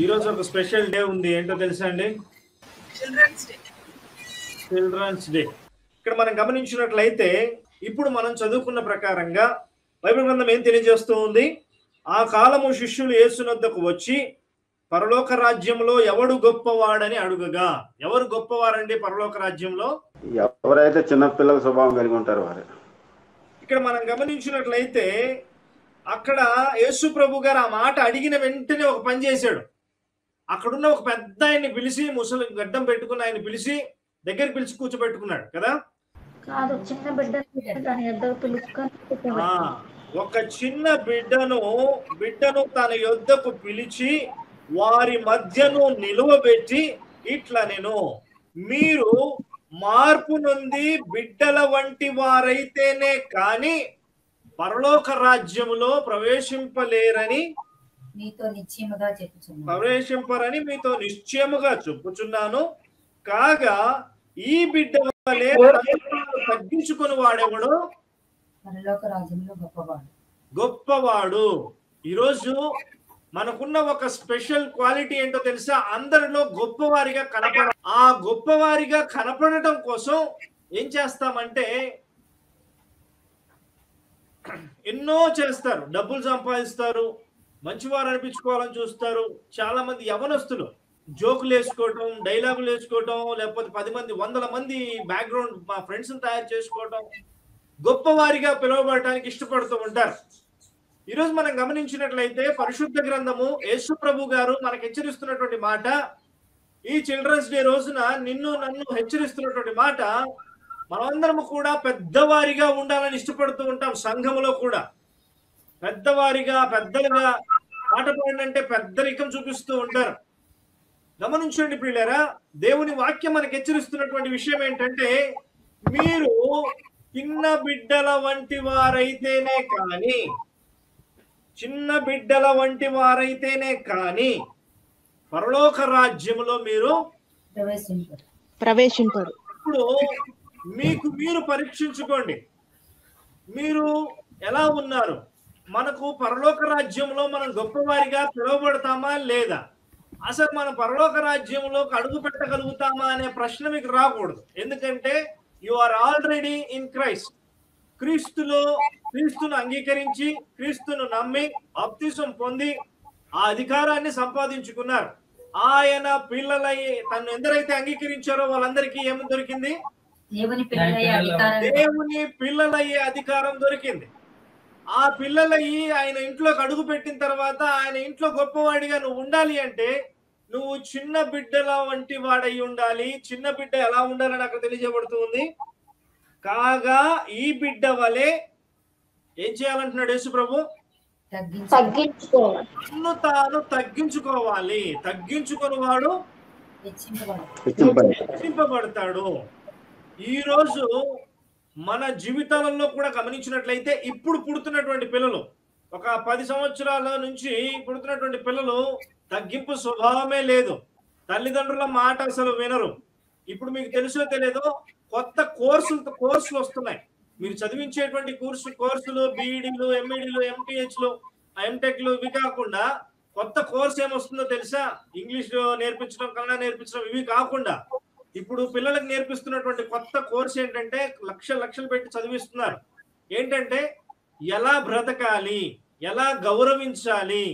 ఈ రోజు ఒక స్పెషల్ డే ఉంది. ఏంటో తెలుసా అండి? Children's day. Children's day. ఇక్కడ మనం గమనించినట్లయితే ఇప్పుడు మనం చదువుకున్న ప్రకారంగా బైబిల్ గ్రంథం ఏం తెలియజేస్తూ ఉంది? ఆ కాలము శిష్యులు యేసునొద్దకు వచ్చి పరలోక రాజ్యంలో ఎవడు గొప్పవాడని అడుగగా. ఎవరు గొప్పవారండి పరలోక రాజ్యంలో? ఎవరైతే చిన్న పిల్లల స్వభావం కలిగి ఉంటారో వారు. ఇక్కడ మనం గమనించినట్లయితే అక్కడ యేసు ప్రభు గారు ఆ మాట అడిగిన వెంటనే ఒక పని చేశాడు. అక్కడున్న ఒక పెద్ద ఆయన్ని పిలిచి ముసలి గడ్డం పెట్టుకున్న ఆయన పిలిచి దగ్గర పిలిచి కూర్చోబెట్టుకున్నాడు కదా చిన్న బిడ్డ. ఒక చిన్న బిడ్డను బిడ్డను తన యొద్దకు పిలిచి వారి మధ్యను నిలువబెట్టి ఇట్లా నేను మీరు మార్పు నొంది బిడ్డల వంటి వారైతేనే కాని పరలోక రాజ్యములో ప్రవేశింపలేరని నీతో నిశ్చయముగా చెప్పుచున్నాను. ప్రవేశింపరని మీతో నిశ్చయముగా చెప్పుచున్నాను. కాగా ఈ బిడ్డ వలె తగ్గించుకుని వాడెవడు? పరలోక రాజ్యంలో గొప్పవాడు. గొప్పవాడు. ఈరోజు మనకున్న ఒక స్పెషల్ క్వాలిటీ ఏంటో తెలుసా? అందరిలో గొప్పవారిగా కనపడ ఆ గొప్పవారిగా కనపడటం కోసం ఏం చేస్తామంటే ఎన్నో చేస్తారు. డబ్బులు సంపాదిస్తారు. మంచివారు అనిపించుకోవాలని చూస్తారు. చాలా మంది యవనస్తులు జోకులు వేసుకోవటం డైలాగులు వేసుకోవటం లేకపోతే పది మంది వందల మంది బ్యాక్గ్రౌండ్ మా ఫ్రెండ్స్ని తయారు చేసుకోవటం గొప్పవారిగా పిలువబడటానికి ఇష్టపడుతూ ఉంటారు. ఈరోజు మనం గమనించినట్లయితే పరిశుద్ధ గ్రంథము యేసుప్రభు గారు మనకు హెచ్చరిస్తున్నటువంటి మాట ఈ చిల్డ్రన్స్ డే రోజున నిన్ను నన్ను హెచ్చరిస్తున్నటువంటి మాట మనమందరము కూడా పెద్దవారిగా ఉండాలని ఇష్టపడుతూ ఉంటాం సంఘములో కూడా. పెద్దవారిగా పెద్దలుగా పాట పాడినంటే పెద్దరికం చూపిస్తూ ఉంటారు. గమనించండి పిల్లరా దేవుని వాక్యం మనకు హెచ్చరిస్తున్నటువంటి విషయం ఏంటంటే మీరు చిన్న బిడ్డల వంటి వారైతేనే కానీ చిన్న బిడ్డల వంటి వారైతేనే కానీ పరలోక రాజ్యములో మీరు ప్రవేశింపరు. ఇప్పుడు మీకు మీరు పరీక్షించుకోండి. మీరు ఎలా ఉన్నారు? మనకు పరలోక రాజ్యంలో మనం గొప్పవారిగా పిలువబడతామా లేదా? అసలు మనం పరలోక రాజ్యంలోకి అడుగు పెట్టగలుగుతామా అనే ప్రశ్న మీకు రాకూడదు. ఎందుకంటే you are already in Christ క్రీస్తులో క్రీస్తును అంగీకరించి క్రీస్తును నమ్మి బాప్తిసం పొంది ఆ అధికారాన్ని సంపాదించుకున్నారు. ఆయన పిల్లలై తను ఎందరైతే అంగీకరించారో వాళ్ళందరికీ ఏమి దొరికింది? దేవుని పిల్లలయ్యే అధికారం దొరికింది. ఆ పిల్లలయ్యి ఆయన ఇంట్లోకి అడుగు పెట్టిన తర్వాత ఆయన ఇంట్లో గొప్పవాడిగా నువ్వు ఉండాలి అంటే నువ్వు చిన్న బిడ్డల వంటి వాడై ఉండాలి. చిన్న బిడ్డ ఎలా ఉండాలని అక్కడ తెలియజేయబడుతుంది. కాగా ఈ బిడ్డ వలె ఏం చేయాలంటున్నాడు యేసు ప్రభు? తగ్గించి తగ్గించుకోవాలి. తన్ను తాను తగ్గించుకోవాలి. తగ్గించుకుని వాడు హెచ్చింపబడతాడు. ఈ రోజు మన జీవితాలలో కూడా గమనించినట్లయితే ఇప్పుడు పుడుతున్నటువంటి పిల్లలు ఒక పది సంవత్సరాల నుంచి పుడుతున్నటువంటి పిల్లలు తగ్గింపు స్వభావమే లేదు. తల్లిదండ్రుల మాట అసలు వినరు. ఇప్పుడు మీకు తెలుసో తెలియదో కొత్త కోర్సులు కోర్సులు వస్తున్నాయి. మీరు చదివించేటువంటి కోర్సు కోర్సులు బీఈడీలు ఎంఈడీలు ఎంటీహెచ్లు ఎంటెక్లు ఇవి కాకుండా కొత్త కోర్స్ ఏమొస్తుందో తెలుసా? ఇంగ్లీష్ నేర్పించడం కన్నడ నేర్పించడం ఇవి కాకుండా ఇప్పుడు పిల్లలకు నేర్పిస్తున్నటువంటి కొత్త కోర్స్ ఏంటంటే లక్ష లక్షలు పెట్టి చదివిస్తున్నారు. ఏంటంటే ఎలా బ్రతకాలి? ఎలా గౌరవించాలి?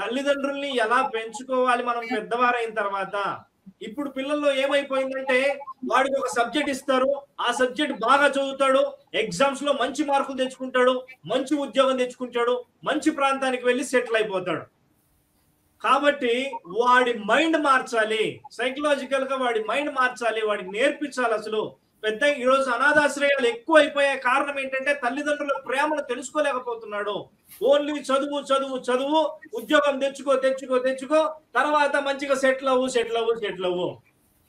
తల్లిదండ్రుల్ని ఎలా పెంచుకోవాలి మనం పెద్దవారైన తర్వాత? ఇప్పుడు పిల్లల్లో ఏమైపోయిందంటే వాడికి ఒక సబ్జెక్ట్ ఇస్తారు ఆ సబ్జెక్ట్ బాగా చదువుతాడు ఎగ్జామ్స్లో మంచి మార్కులు తెచ్చుకుంటాడు మంచి ఉద్యోగం తెచ్చుకుంటాడు మంచి ప్రాంతానికి వెళ్ళి సెటిల్ అయిపోతాడు. కాబట్టి వాడి మైండ్ మార్చాలి. సైకలాజికల్గా వాడి మైండ్ మార్చాలి. వాడికి నేర్పించాలి అసలు. పెద్ద ఈ రోజు అనాథాశ్రయాలు ఎక్కువ అయిపోయే కారణం ఏంటంటే తల్లిదండ్రుల ప్రేమను తెలుసుకోలేకపోతున్నాడు. ఓన్లీ చదువు చదువు చదువు ఉద్యోగం తెచ్చుకో తెచ్చుకో తెచ్చుకో తర్వాత మంచిగా సెటిల్ అవ్వు సెటిల్ అవ్వు సెటిల్ అవ్వు.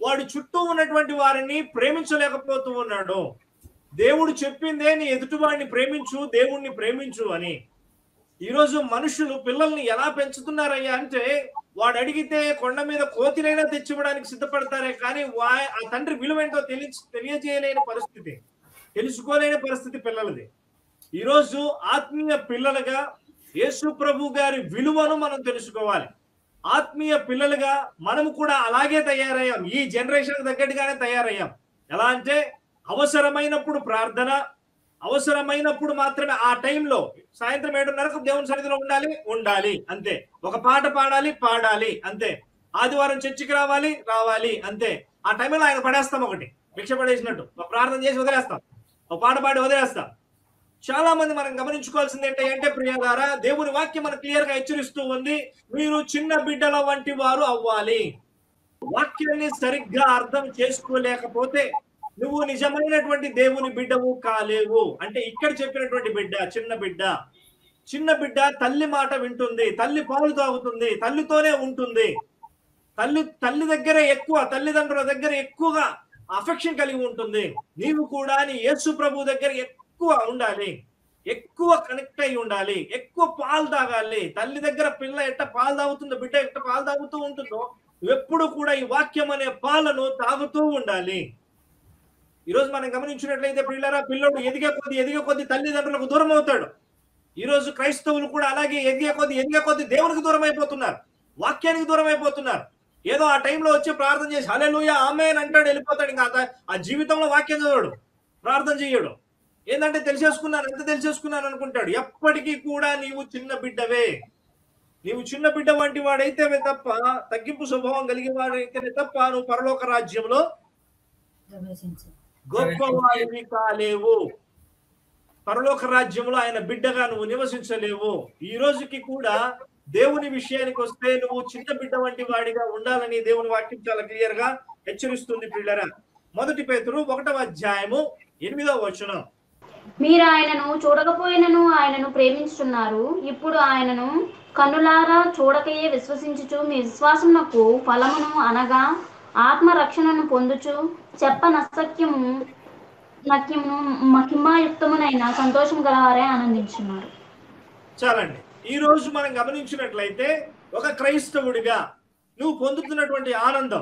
వాడి చుట్టూ ఉన్నటువంటి వారిని ప్రేమించలేకపోతూ ఉన్నాడు. దేవుడు చెప్పిందే నీ ఎదుటివాడిని ప్రేమించు దేవుణ్ణి ప్రేమించు అని. ఈరోజు మనుషులు పిల్లల్ని ఎలా పెంచుతున్నారయ్యా అంటే వాడు అడిగితే కొండ మీద కోతినైనా తెచ్చివ్వడానికి సిద్ధపడతారే కానీ వా ఆ తండ్రి విలువేంటో తెలియ తెలియజేయలేని పరిస్థితి. తెలుసుకోలేని పరిస్థితి పిల్లలది. ఈరోజు ఆత్మీయ పిల్లలుగా యేసు ప్రభు గారి విలువను మనం తెలుసుకోవాలి. ఆత్మీయ పిల్లలుగా మనము కూడా అలాగే తయారయ్యాం. ఈ జనరేషన్ తగ్గట్టుగానే తయారయ్యాం. ఎలా అంటే అవసరమైనప్పుడు ప్రార్థన అవసరమైనప్పుడు మాత్రమే ఆ టైంలో సాయంత్రం ఏడున్నరకు దేవుని సన్నిధిలో ఉండాలి? ఉండాలి. అంతే. ఒక పాట పాడాలి? పాడాలి. అంతే. ఆదివారం చర్చికి రావాలి? రావాలి. అంతే. ఆ టైంలో ఆయన పడేస్తాం ఒకటి. భిక్ష పడేసినట్టు ఒక ప్రార్థన చేసి వదిలేస్తాం. ఒక పాట పాడి వదిలేస్తాం. చాలా మంది మనం గమనించుకోవాల్సింది ఏంటి అంటే ప్రియాగారా దేవుని వాక్యం మనకు క్లియర్గా హెచ్చరిస్తూ ఉంది. మీరు చిన్న బిడ్డల వంటి వారు అవ్వాలి. వాక్యాన్ని సరిగ్గా అర్థం చేసుకోలేకపోతే నువ్వు నిజమైనటువంటి దేవుని బిడ్డవు కాలేవు. అంటే ఇక్కడ చెప్పినటువంటి బిడ్డ చిన్న బిడ్డ. చిన్న బిడ్డ తల్లి మాట వింటుంది తల్లి పాలు తాగుతుంది తల్లితోనే ఉంటుంది. తల్లి తల్లి దగ్గర ఎక్కువ తల్లిదండ్రుల దగ్గర ఎక్కువగా అఫెక్షన్ కలిగి ఉంటుంది. నీవు కూడా నీ యేసు ప్రభు దగ్గర ఎక్కువ ఉండాలి. ఎక్కువ కనెక్ట్ అయి ఉండాలి. ఎక్కువ పాలు తాగాలి. తల్లి దగ్గర పిల్ల ఎట్ట పాలు తాగుతుందో బిడ్డ ఎట్ట పాలు తాగుతూ ఉంటుందో ఎప్పుడు కూడా ఈ వాక్యం అనే పాలను తాగుతూ ఉండాలి. ఈ రోజు మనం గమనించినట్లయితే పిల్లరా పిల్లడు ఎదిగే కొద్ది ఎదిగే కొద్ది తల్లిదండ్రులకు దూరం అవుతాడు. ఈ రోజు క్రైస్తవులు కూడా అలాగే ఎదిగే కొద్ది ఎదిగే కొద్ది దేవునికి దూరం అయిపోతున్నారు. వాక్యానికి దూరం అయిపోతున్నారు. ఏదో ఆ టైంలో వచ్చి ప్రార్థన చేసి హలెలుయ ఆమె అంటాడు వెళ్ళిపోతాడు. ఇంకా ఆ- ఆ జీవితంలో వాక్యం చదవడు ప్రార్థన చేయడు. ఏంటంటే తెలిసేసుకున్నాను ఎంత తెలిసేసుకున్నాను అనుకుంటాడు. ఎప్పటికీ కూడా నీవు చిన్న బిడ్డవే. నీవు చిన్న బిడ్డ వంటి వాడైతే తప్ప తగ్గింపు స్వభావం కలిగిన వాడైతేనే తప్ప నువ్వు పరలోక రాజ్యంలో ప్రవేశించు. గొప్పవాడివి కాలేవు. పరలోక రాజ్యంలో ఆయన బిడ్డగా నువ్వు నివసించలేవు. ఈ రోజుకి కూడా దేవుని విషయానికి వస్తే నువ్వు చిన్న బిడ్డ వంటి వాడిగా ఉండాలని దేవుని వాక్యం చాలా క్లియర్గా హెచ్చరిస్తుంది పిల్లరా మొదటి పేతురు ఒకటవ అధ్యాయము ఎనిమిదవ వచనం. మీరు ఆయనను చూడకపోయినను ఆయనను ప్రేమించుతున్నారు ఇప్పుడు ఆయనను కన్నులారా చూడకయే విశ్వసించుచు మీ విశ్వాసమునకు ఫలమును అనగా ఆత్మ రక్షణను పొందుచు చెప్పన నసక్యము నక్యమును మహిమాయుక్తమునైన సంతోషం గలవారే ఆనందించున్నారు. చాలండి. ఈ రోజు మనం గమనించినట్లయితే ఒక క్రైస్తవుడిగా నువ్వు పొందుతున్నటువంటి ఆనందం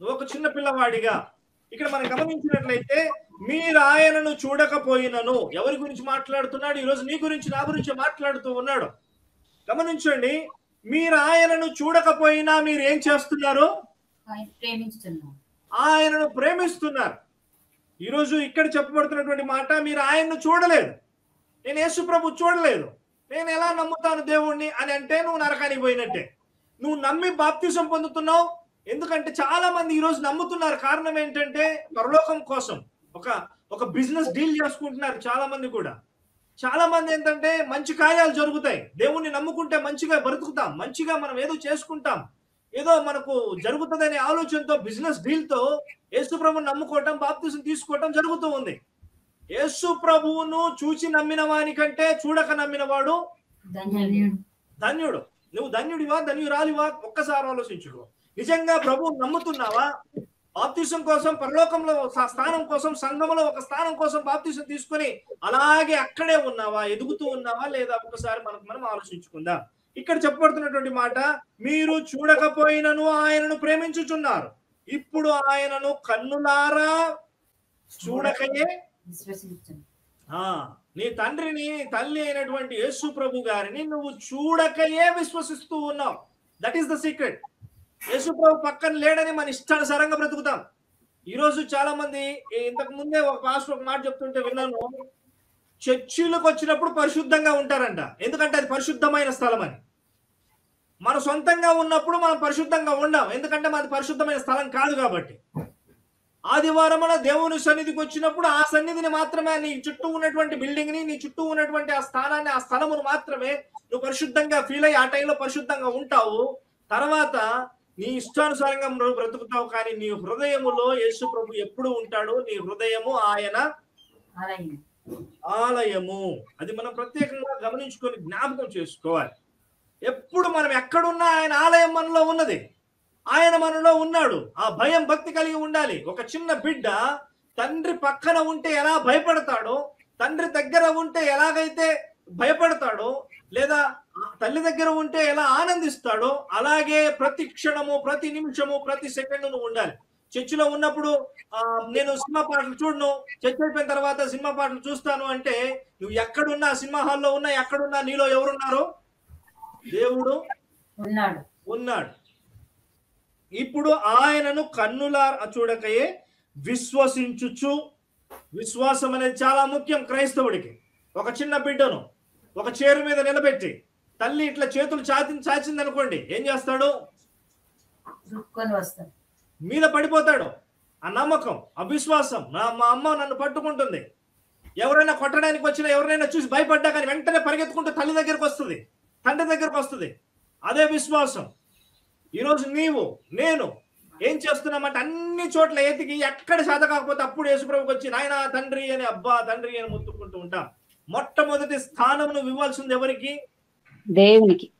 నువ్వు ఒక చిన్న పిల్లవాడిగా. ఇక్కడ మనం గమనించినట్లయితే మీరు ఆయనను చూడకపోయినను ఎవరి గురించి మాట్లాడుతున్నాడు? ఈరోజు నీ గురించి నా గురించి మాట్లాడుతూ ఉన్నాడు. గమనించండి మీరు ఆయనను చూడకపోయినా మీరు ఏం చేస్తున్నారు? ఆయనను ప్రేమిస్తున్నారు. ఈరోజు ఇక్కడ చెప్పబడుతున్నటువంటి మాట మీరు ఆయన్ను చూడలేదు. నేను యేసు ప్రభు చూడలేదు. నేను ఎలా నమ్ముతాను దేవుణ్ణి అని అంటే నువ్వు నరకానికి పోయినట్టే. నువ్వు నమ్మి బాప్తిసం పొందుతున్నావు. ఎందుకంటే చాలా మంది ఈరోజు నమ్ముతున్నారు. కారణం ఏంటంటే పరలోకం కోసం ఒక ఒక బిజినెస్ డీల్ చేసుకుంటున్నారు చాలా మంది కూడా. చాలా మంది ఏంటంటే మంచి కార్యాలు జరుగుతాయి. దేవుణ్ణి నమ్ముకుంటే మంచిగా బ్రతుకుతాం. మంచిగా మనం ఏదో చేసుకుంటాం. ఏదో మనకు జరుగుతుందనే ఆలోచనతో బిజినెస్ డీల్తో యేసు ప్రభువుని నమ్ముకోవటం బాప్తిసం తీసుకోవటం జరుగుతూ ఉంది. యేసు ప్రభువును చూచి నమ్మిన వాని కంటే చూడక నమ్మిన వాడు ధన్యుడు. ధన్యుడు. నువ్వు ధన్యుడివా ధన్యురాలివా? ఒక్కసారి ఆలోచించుకో. నిజంగా ప్రభువు నమ్ముతున్నావా? బాప్తిసం కోసం పరలోకంలో స్థానం కోసం సంఘంలో ఒక స్థానం కోసం బాప్తిసం తీసుకొని అలాగే అక్కడే ఉన్నావా? ఎదుగుతూ ఉన్నావా? లేదా ఒకసారి మనకు మనం ఆలోచించుకుందాం. ఇక్కడ చెప్పబడుతున్నటువంటి మాట మీరు చూడకపోయినను ఆయనను ప్రేమించుచున్నారు. ఇప్పుడు ఆయనను కన్నులారా చూడకయే. నీ తండ్రిని తల్లి అయినటువంటి యేసు ప్రభు గారిని నువ్వు చూడకయే విశ్వసిస్తూ ఉన్నావు. That is the secret Yesu ప్రభు పక్కన లేడని మన ఇష్టానుసారంగా బ్రతుకుతాం. ఈ రోజు చాలా మంది ఇంతకు ముందే ఒక పాస్టర్ ఒక మాట చెప్తుంటే విన్నాను. చర్చిలకు వచ్చినప్పుడు పరిశుద్ధంగా ఉంటారంట. ఎందుకంటే అది పరిశుద్ధమైన స్థలం అని. మన సొంతంగా ఉన్నప్పుడు మనం పరిశుద్ధంగా ఉండం. ఎందుకంటే మనది పరిశుద్ధమైన స్థలం కాదు కాబట్టి. ఆదివారం దేవుని సన్నిధికి వచ్చినప్పుడు ఆ సన్నిధిని మాత్రమే నీ చుట్టూ ఉన్నటువంటి బిల్డింగ్ని నీ చుట్టూ ఉన్నటువంటి ఆ స్థానాన్ని ఆ స్థలమును మాత్రమే నువ్వు పరిశుద్ధంగా ఫీల్ అయ్యి ఆ టైంలో పరిశుద్ధంగా ఉంటావు. తర్వాత నీ ఇష్టానుసారంగా నువ్వు బ్రతుకుతావు కానీ నీ హృదయములో యేసు ప్రభు ఎప్పుడు ఉంటాడు నీ హృదయము ఆయన ఆలయము. అది మనం ప్రత్యేకంగా గమనించుకొని జ్ఞాపకం చేసుకోవాలి. ఎప్పుడు మనం ఎక్కడున్నా ఆయన ఆలయం మనలో ఉన్నది. ఆయన మనలో ఉన్నాడు. ఆ భయం భక్తి కలిగి ఉండాలి. ఒక చిన్న బిడ్డ తండ్రి పక్కన ఉంటే ఎలా భయపడతాడో తండ్రి దగ్గర ఉంటే ఎలాగైతే భయపడతాడో లేదా తల్లి దగ్గర ఉంటే ఎలా ఆనందిస్తాడో అలాగే ప్రతి క్షణము ప్రతి నిమిషము ప్రతి సెకండ్ ఉండాలి. చర్చిలో ఉన్నప్పుడు నేను సినిమా పాటలు చూడను చర్చ్ అయిపోయిన తర్వాత సినిమా పాటలు చూస్తాను అంటే నువ్వు ఎక్కడున్నా సినిమా హాల్లో ఉన్నా ఎక్కడున్నా నీలో ఎవరున్నారు? దేవుడు ఉన్నాడు. ఉన్నాడు. ఇప్పుడు ఆయనను కన్నులా చూడకయే విశ్వసించుచు. విశ్వాసం అనేది చాలా ముఖ్యం క్రైస్తవుడికి. ఒక చిన్న బిడ్డను ఒక చేరు మీద నిలబెట్టి తల్లి ఇట్లా చేతులు చాచి చాచింది అనుకోండి ఏం చేస్తాడు? వస్తారు మీద పడిపోతాడు. ఆ నమ్మకం అవిశ్వాసం నా మా అమ్మ నన్ను పట్టుకుంటుంది. ఎవరైనా కొట్టడానికి వచ్చినా ఎవరైనా చూసి భయపడ్డా కానీ వెంటనే పరిగెత్తుకుంటూ తల్లి దగ్గరకు వస్తుంది తండ్రి దగ్గరకు వస్తుంది. అదే విశ్వాసం. ఈరోజు నీవు నేను ఏం చేస్తున్నామంటే అన్ని చోట్ల ఎతికి ఎక్కడ సాధ కాకపోతే అప్పుడు యేసుప్రభుకి వచ్చి నాయన తండ్రి అని అబ్బా తండ్రి అని ముత్తుకుంటూ ఉంటాం. మొట్టమొదటి స్థానం నువ్వు ఇవ్వాల్సింది ఎవరికి? దేవునికి.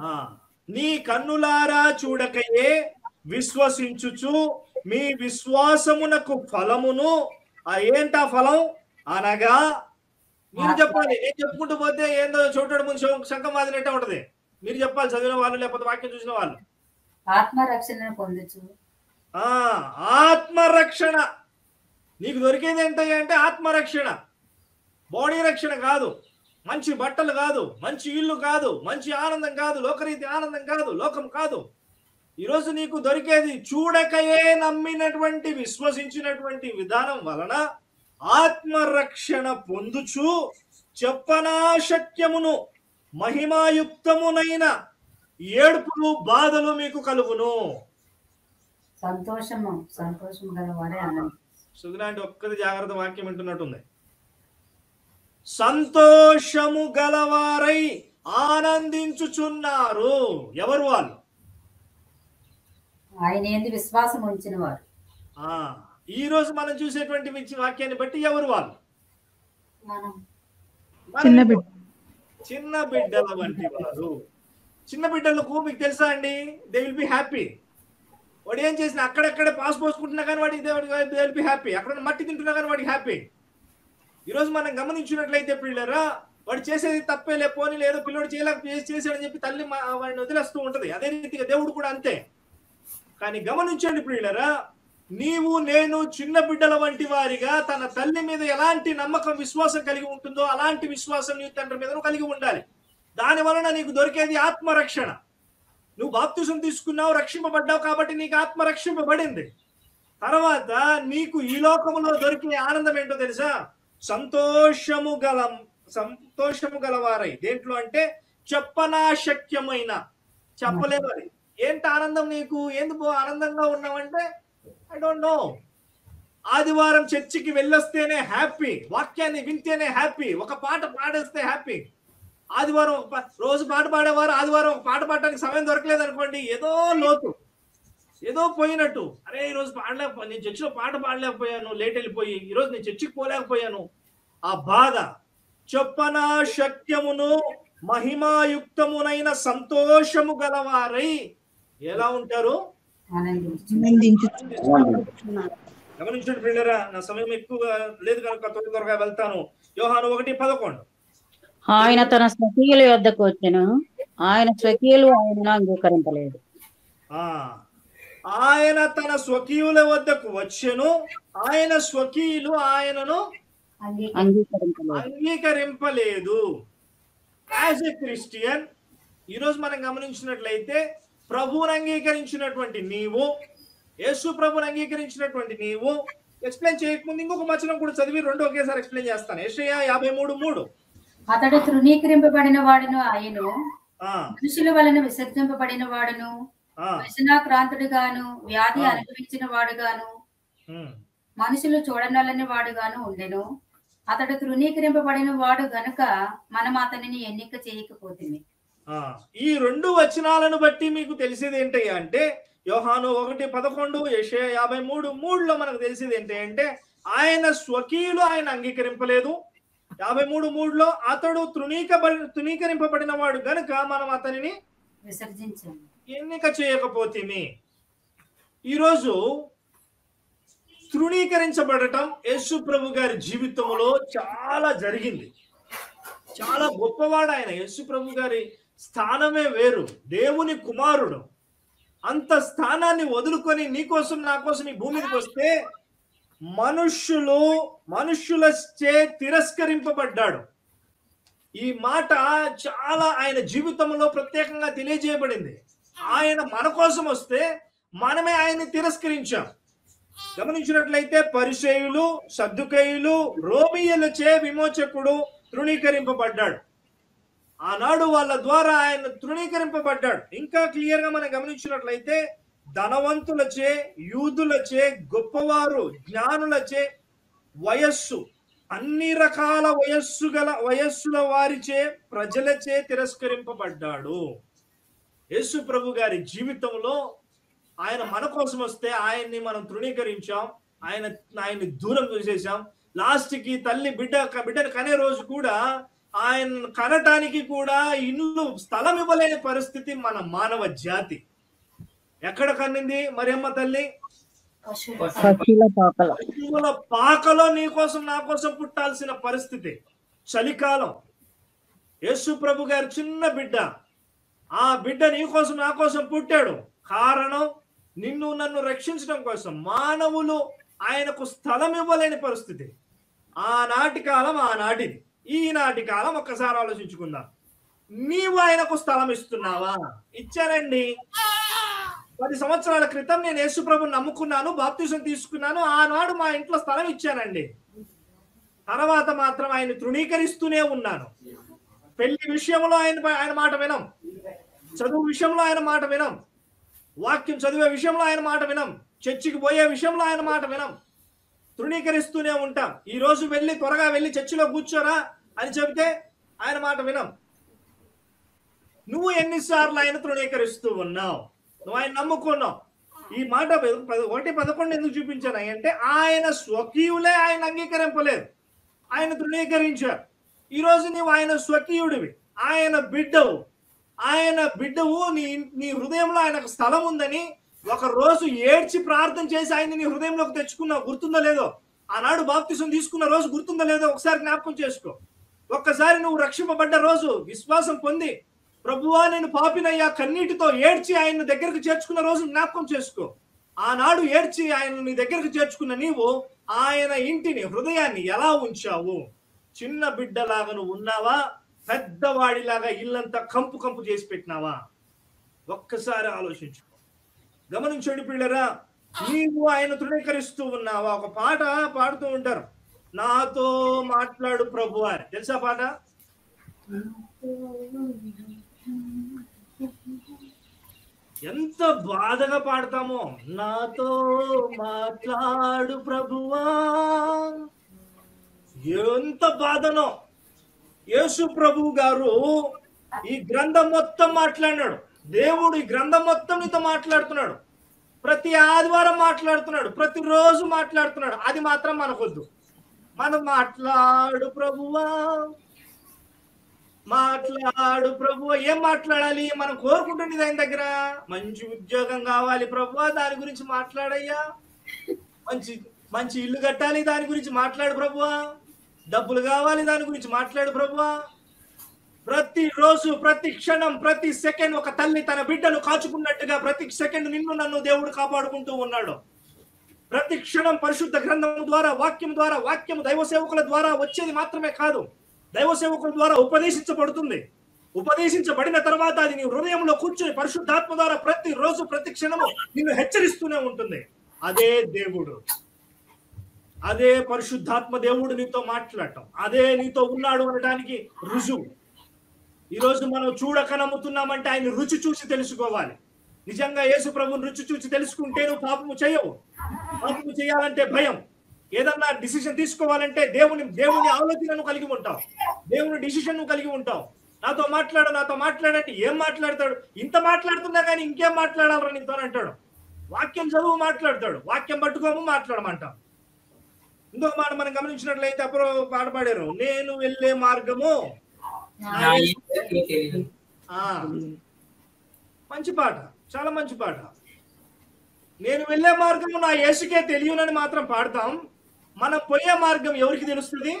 ఆ నీ కన్నులారా చూడకయే విశ్వసించుచు మీ విశ్వాసమునకు ఫలమును ఆ ఏంటా ఫలం? అనగా మీరు చెప్పాలి. నేను చెప్పుకుంటూ పోతే ఏందో చోటడు ముందు శంఖం మాదినట్టే ఉంటది? మీరు చెప్పాలి. చదివిన వాళ్ళు లేకపోతే వాక్యం చూసిన వాళ్ళు. ఆత్మరక్షణను పొందొచ్చు ఆ ఆత్మరక్షణ. నీకు దొరికేది ఏంటయ్యా అంటే ఆత్మరక్షణ. బాడీ రక్షణ కాదు. మంచి బట్టలు కాదు. మంచి ఇల్లు కాదు. మంచి ఆనందం కాదు. లోకరీతి ఆనందం కాదు. లోకం కాదు. ఈరోజు నీకు దొరికేది చూడకయే నమ్మినటువంటి విశ్వసించినటువంటి విధానం వలన ఆత్మరక్షణ పొందుచు చెప్పనాశక్యమును మహిమాయుక్తమునైన ఏడుపులు బాధలు మీకు కలుగును. సంతోషము సంతోషం సుగులాంటి ఒక్కది జాగ్రత్త వాక్యం వింటున్నట్టుంది. సంతోషము గలవారై ఆనందించుచున్నారు. ఎవరు వాళ్ళు? ఆయన ఏంది విశ్వాసం ఉంచిన వారు ఆ ఈ రోజు మనం చూసేటువంటి విచ్చి వాక్యాన్ని బట్టి ఎవరు వాళ్ళు? మనం. చిన్న బిడ్డ. చిన్న బిడ్డల వంటి వారు. చిన్న బిడ్డలకు మీకు తెలుసా అండి? దే విల్ బి హ్యాపీ వాడు ఏం చేసిన అక్కడక్కడే పాస్ పోసుకుంటున్నా కానీ వాడికి దే విల్ బి హ్యాపీ అక్కడ మట్టి తింటున్నా కానీ వాడికి హ్యాపీ ఈరోజు మనం గమనించినట్లయితే పిల్లరా వాడు చేసేది తప్పే లే పోనీ లేదో పిల్లడు చేయలేక చేసి- చేశాడని చెప్పి తల్లి వాడిని వదిలేస్తూ ఉంటది. అదే రీతిగా దేవుడు కూడా అంతే. కానీ గమనించండి ప్రియులరా నీవు నేను చిన్న బిడ్డల వంటి వారిగా తన తల్లి మీద ఎలాంటి నమ్మకం విశ్వాసం కలిగి ఉంటుందో అలాంటి విశ్వాసం నీ తండ్రి మీద కలిగి ఉండాలి. దాని వలన నీకు దొరికేది ఆత్మరక్షణ. నువ్వు బాప్తిసం తీసుకున్నావు రక్షింపబడ్డావు కాబట్టి నీకు ఆత్మ రక్షింపబడింది తర్వాత నీకు ఈ లోకంలో దొరికిన ఆనందం ఏంటో తెలుసా? సంతోషము గల సంతోషము గలవారై. దేంట్లో అంటే చెప్పనాశక్యమైన చెప్పలేదు అది ఏంటి ఆనందం నీకు? ఎందుకు ఆనందంగా ఉన్నావంటే ఐ డోంట్ నో ఆదివారం చర్చికి వెళ్ళొస్తేనే హ్యాపీ వాక్యాన్ని వింటేనే హ్యాపీ ఒక పాట పాడేస్తే హ్యాపీ ఆదివారం ఒక రోజు పాట పాడేవారు ఆదివారం ఒక పాట పాడడానికి సమయం దొరకలేదు అనుకోండి ఏదో లోతు ఏదో పోయినట్టు. అరే ఈరోజు పాడలేకపో నేను చర్చిలో పాట పాడలేకపోయాను లేట్ వెళ్ళిపోయి ఈరోజు నేను చర్చికి పోలేకపోయాను. ఆ బాధ చెప్పనా శక్యమును మహిమాయుక్తమునైన సంతోషము గలవారై ఎలా ఉంటారు? గమనించండి పిల్లరా నా సమయం ఎక్కువ లేదు కనుక త్వర త్వరగా వెళ్తాను. యోహాను ఒకటి పదకొండు. ఆయన తన స్వకీయుల యొద్దకు వచ్చెను. ఆయన స్వకీయులు ఆయనను అంగీకరింపలేదు. ఆ ఆయన తన స్వకీయుల వద్దకు వచ్చెను. ఆయన స్వకీయులు ఆయనను అంగీకరింపలేదు. యాజ్ ఎ క్రిస్టియన్ ఈరోజు మనం గమనించినట్లయితే ప్రభువుని అంగీకరించినటువంటి నీవు యేసు ప్రభుని అంగీకరించినటువంటి నీవు ఎక్స్ప్లెయిన్ చేయకముందు ఇంకొక వచనం కూడా చదివి రెండు ఒకేసారి ఎక్స్ప్లెయిన్ చేస్తాను. యెషయా యాభై మూడు మూడు. అతడు తృణీకరింపబడిన వాడును ఆయను మనుషుల వలన విసర్జింపబడిన వాడును వ్యసనాక్రాంతుడుగాను వ్యాధి. అనుభవించిన వాడుగాను మనుషులు చూడనల్లని వాడుగాను ఉండెను. అతడు తృణీకరింపబడిన వాడు గనుక మనం అతనిని ఎన్నిక చేయకపోతుంది. ఈ రెండు వచనాలను బట్టి మీకు తెలిసేది ఏంటి అంటే యోహాను ఒకటి పదకొండు యెషయా యాభై మూడు మూడులో మనకు తెలిసేది ఏంటి అంటే ఆయన స్వకీయులు ఆయన అంగీకరింపలేదు. యాభై మూడు మూడులో అతడు తృణీకబడి తృణీకరింపబడిన వాడు గనుక మనం అతనిని ఎన్నిక చేయకపోతేమి. ఈరోజు తృణీకరించబడటం యేసు ప్రభు గారి జీవితంలో చాలా జరిగింది. చాలా గొప్పవాడు ఆయన. యేసు ప్రభు గారి స్థానమే వేరు. దేవుని కుమారుడు. అంత స్థానాన్ని వదులుకొని నీకోసం నా కోసం ఈ భూమి మీదకి వస్తే మనుష్యులు మనుష్యులచే తిరస్కరింపబడ్డాడు. ఈ మాట చాలా ఆయన జీవితంలో ప్రత్యేకంగా తెలియజేయబడింది. ఆయన మన కోసం వస్తే మనమే ఆయన్ని తిరస్కరించాం. గమనించినట్లయితే పరిచయులు సద్దుకయులు రోమియలచే విమోచకుడు తృణీకరింపబడ్డాడు. ఆనాడు వాళ్ళ ద్వారా ఆయన తృణీకరింపబడ్డాడు. ఇంకా క్లియర్గా మనం గమనించినట్లయితే ధనవంతులచే యూదులచే గొప్పవారు జ్ఞానులచే వయస్సు అన్ని రకాల వయస్సు గల వయస్సుల వారిచే ప్రజలచే తిరస్కరింపబడ్డాడు. యేసు ప్రభు గారి జీవితంలో ఆయన మన కోసం వస్తే ఆయన్ని మనం తృణీకరించాం ఆయన ఆయన్ని దూరం చేసేసాం లాస్ట్కి తల్లి బిడ్డ బిడ్డను కనే రోజు కూడా ఆయన కనటానికి కూడా ఇల్లు స్థలం ఇవ్వలేని పరిస్థితి మన మానవ జాతి. ఎక్కడ కన్నింది మరియమ్మ తల్లి? పశువుల పాకలో. నీ కోసం నా కోసం పుట్టాల్సిన పరిస్థితి. చలికాలం. యేసు ప్రభు గారి చిన్న బిడ్డ. ఆ బిడ్డ నీ కోసం నా కోసం పుట్టాడు. కారణం నిన్ను నన్ను రక్షించడం కోసం. మానవులు ఆయనకు స్థలం ఇవ్వలేని పరిస్థితి. ఆనాటి కాలం ఆనాటిది. ఈనాటి కాలం ఒక్కసారి ఆలోచించుకుందాం. నీవు ఆయనకు స్థలం ఇస్తున్నావా? ఇచ్చానండి పది సంవత్సరాల క్రితం నేను యేసుప్రభుని నమ్ముకున్నాను బాప్తిజం తీసుకున్నాను ఆనాడు మా ఇంట్లో స్థలం ఇచ్చానండి. తర్వాత మాత్రం ఆయన తృణీకరిస్తూనే ఉన్నాను. పెళ్ళి విషయంలో ఆయన ఆయన మాట వినం. చదువు విషయంలో ఆయన మాట వినం. వాక్యం చదివే విషయంలో ఆయన మాట వినం. చర్చికి పోయే విషయంలో ఆయన మాట వినం. తృణీకరిస్తూనే ఉంటాం. ఈ రోజు వెళ్ళి త్వరగా వెళ్ళి చర్చిలో కూర్చోరా. అని చెబితే ఆయన మాట వినం. నువ్వు ఎన్నిసార్లు ఆయన తృణీకరిస్తూ ఉన్నావు? నువ్వు ఆయన నమ్ముకున్నావు. ఈ మాట పద- ఒకటి పదకొండు ఎందుకు చూపించాను? అంటే ఆయన స్వకీయులే ఆయన అంగీకరింపలేదు. ఆయన తృణీకరించారు. ఈ రోజు నీవు ఆయన స్వకీయుడివి. ఆయన బిడ్డవు. ఆయన బిడ్డవు నీ నీ హృదయంలో ఆయనకు స్థలం ఉందని ఒక రోజు ఏడ్చి ప్రార్థన చేసి ఆయన నీ హృదయంలోకి తెచ్చుకున్నావు. గుర్తుందో లేదో? ఆనాడు బాప్తిసం తీసుకున్న రోజు గుర్తుందో లేదో ఒకసారి జ్ఞాపకం చేసుకో. ఒక్కసారి నువ్వు రక్షింపబడ్డ రోజు విశ్వాసం పొంది ప్రభువా నేను పాపినయ్యా కన్నీటితో ఏడ్చి ఆయన దగ్గరకు చేర్చుకున్న రోజు జ్ఞాపకం చేసుకో. ఆనాడు ఏడ్చి ఆయన నీ దగ్గరకు చేర్చుకున్న నీవు ఆయన ఇంటిని హృదయాన్ని ఎలా ఉంచావు? చిన్న బిడ్డలాగా నువ్వు ఉన్నావా? పెద్దవాడిలాగా ఇల్లంతా కంపు కంపు చేసి పెట్టినావా? ఒక్కసారి ఆలోచించుకో గమనించండి పిల్లరా నీవు ఆయన తృణీకరిస్తూ ఉన్నావా? ఒక పాట పాడుతూ ఉంటారు. నాతో మాట్లాడు ప్రభు అని. తెలుసా పాట? ఎంత బాధగా పాడతామో. నాతో మాట్లాడు ప్రభువా. ఎంత బాధనో. యేసు ప్రభు గారు ఈ గ్రంథం మొత్తం మాట్లాడినాడు. దేవుడు ఈ గ్రంథం మొత్తం నీతో మాట్లాడుతున్నాడు. ప్రతి ఆదివారం మాట్లాడుతున్నాడు. ప్రతిరోజు మాట్లాడుతున్నాడు. అది మాత్రం మనకొద్దు. మనం మాట్లాడు ప్రభువా. మాట్లాడు ప్రభు ఏం మాట్లాడాలి? మనం కోరుకుంటుంది దాని దగ్గర. మంచి ఉద్యోగం కావాలి ప్రభు దాని గురించి మాట్లాడయ్యా. మంచి మంచి ఇల్లు కట్టాలి దాని గురించి మాట్లాడు ప్రభువా. డబ్బులు కావాలి దాని గురించి మాట్లాడు ప్రభువా. ప్రతి రోజు ప్రతి క్షణం ప్రతి సెకండ్ ఒక తల్లి తన బిడ్డను కాచుకున్నట్టుగా ప్రతి సెకండ్ నిన్ను నన్ను దేవుడు కాపాడుకుంటూ ఉన్నాడు. ప్రతి క్షణం పరిశుద్ధ గ్రంథం ద్వారా వాక్యం ద్వారా వాక్యం దైవ సేవకుల ద్వారా వచ్చేది మాత్రమే కాదు. దైవ సేవకుల ద్వారా ఉపదేశించబడుతుంది. ఉపదేశించబడిన తర్వాత అది నీ హృదయంలో కూర్చొని పరిశుద్ధాత్మ ద్వారా ప్రతి రోజు ప్రతి క్షణము నిన్ను హెచ్చరిస్తూనే ఉంటుంది. అదే దేవుడు. అదే పరిశుద్ధాత్మ దేవుడు నీతో మాట్లాడటం. అదే నీతో ఉన్నాడు అనడానికి రుజువు. ఈరోజు మనం చూడక నమ్ముతున్నామంటే ఆయన రుచి చూసి తెలుసుకోవాలి. నిజంగా యేసు ప్రభుని రుచి చూసి తెలుసుకుంటే నువ్వు పాపము చేయవు. పాపము చేయాలంటే భయం. ఏదన్నా డిసిషన్ తీసుకోవాలంటే దేవుని దేవుని ఆలోచనను కలిగి ఉంటావు. దేవుని డిసిషన్ కలిగి ఉంటావు. నాతో మాట్లాడు నాతో మాట్లాడంటే ఏం మాట్లాడతాడు? ఇంత మాట్లాడుతున్నా కానీ ఇంకేం మాట్లాడాలరా నీతో అంటాడు. వాక్యం చదువు మాట్లాడతాడు. వాక్యం పట్టుకోము మాట్లాడమంటాం. ఇంకొక మాట మనం గమనించినట్లయితే అప్పుడు పాట పాడారు. నేను వెళ్ళే మార్గము మంచి పాట. చాలా మంచి పాట. నేను వెళ్ళే మార్గము నా యేసుకే తెలియనని మాత్రం పాడతాం. మనం పోయే మార్గం ఎవరికి తెలుస్తుంది?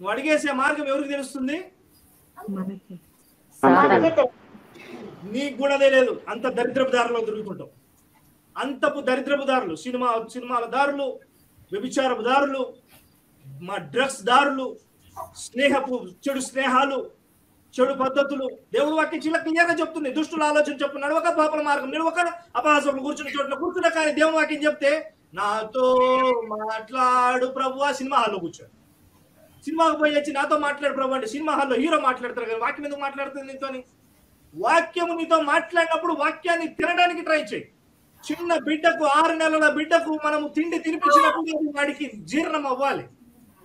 నువ్వు అడిగేసే మార్గం ఎవరికి తెలుస్తుంది. నీకు కూడా తెలియదు. అంత దరిద్రపు దారిలో దొరుకుతుంటావు అంతపు దరిద్రపు దారులు సినిమా సినిమాల దారులు వ్యభిచారపు దారులు మా డ్రగ్స్ దారులు స్నేహపు చెడు స్నేహాలు చెడు పద్ధతులు దేవుడు వాక్యం చిన్న క్లియర్గా చెప్తుంది. దుష్టుల ఆలోచన చెప్పు నడవక పాపల మార్గం నిలవక అపహాసం కూర్చున్న చోట్ల కూర్చున్న కానీ దేవుడు వాక్యం చెప్తే నాతో మాట్లాడు ప్రభు ఆ సినిమా హాల్లో కూర్చోడు. సినిమాకు పోయి వచ్చి నాతో మాట్లాడు ప్రభు అంటే సినిమా హాల్లో హీరో మాట్లాడతారు కదా. వాక్యం ఎందుకు మాట్లాడుతుంది నీతో వాక్యము నీతో మాట్లాడినప్పుడు వాక్యాన్ని తినడానికి ట్రై చేయి. చిన్న బిడ్డకు ఆరు నెలల బిడ్డకు మనము తిండి తినిపించినప్పుడు వాడికి జీర్ణం అవ్వాలి.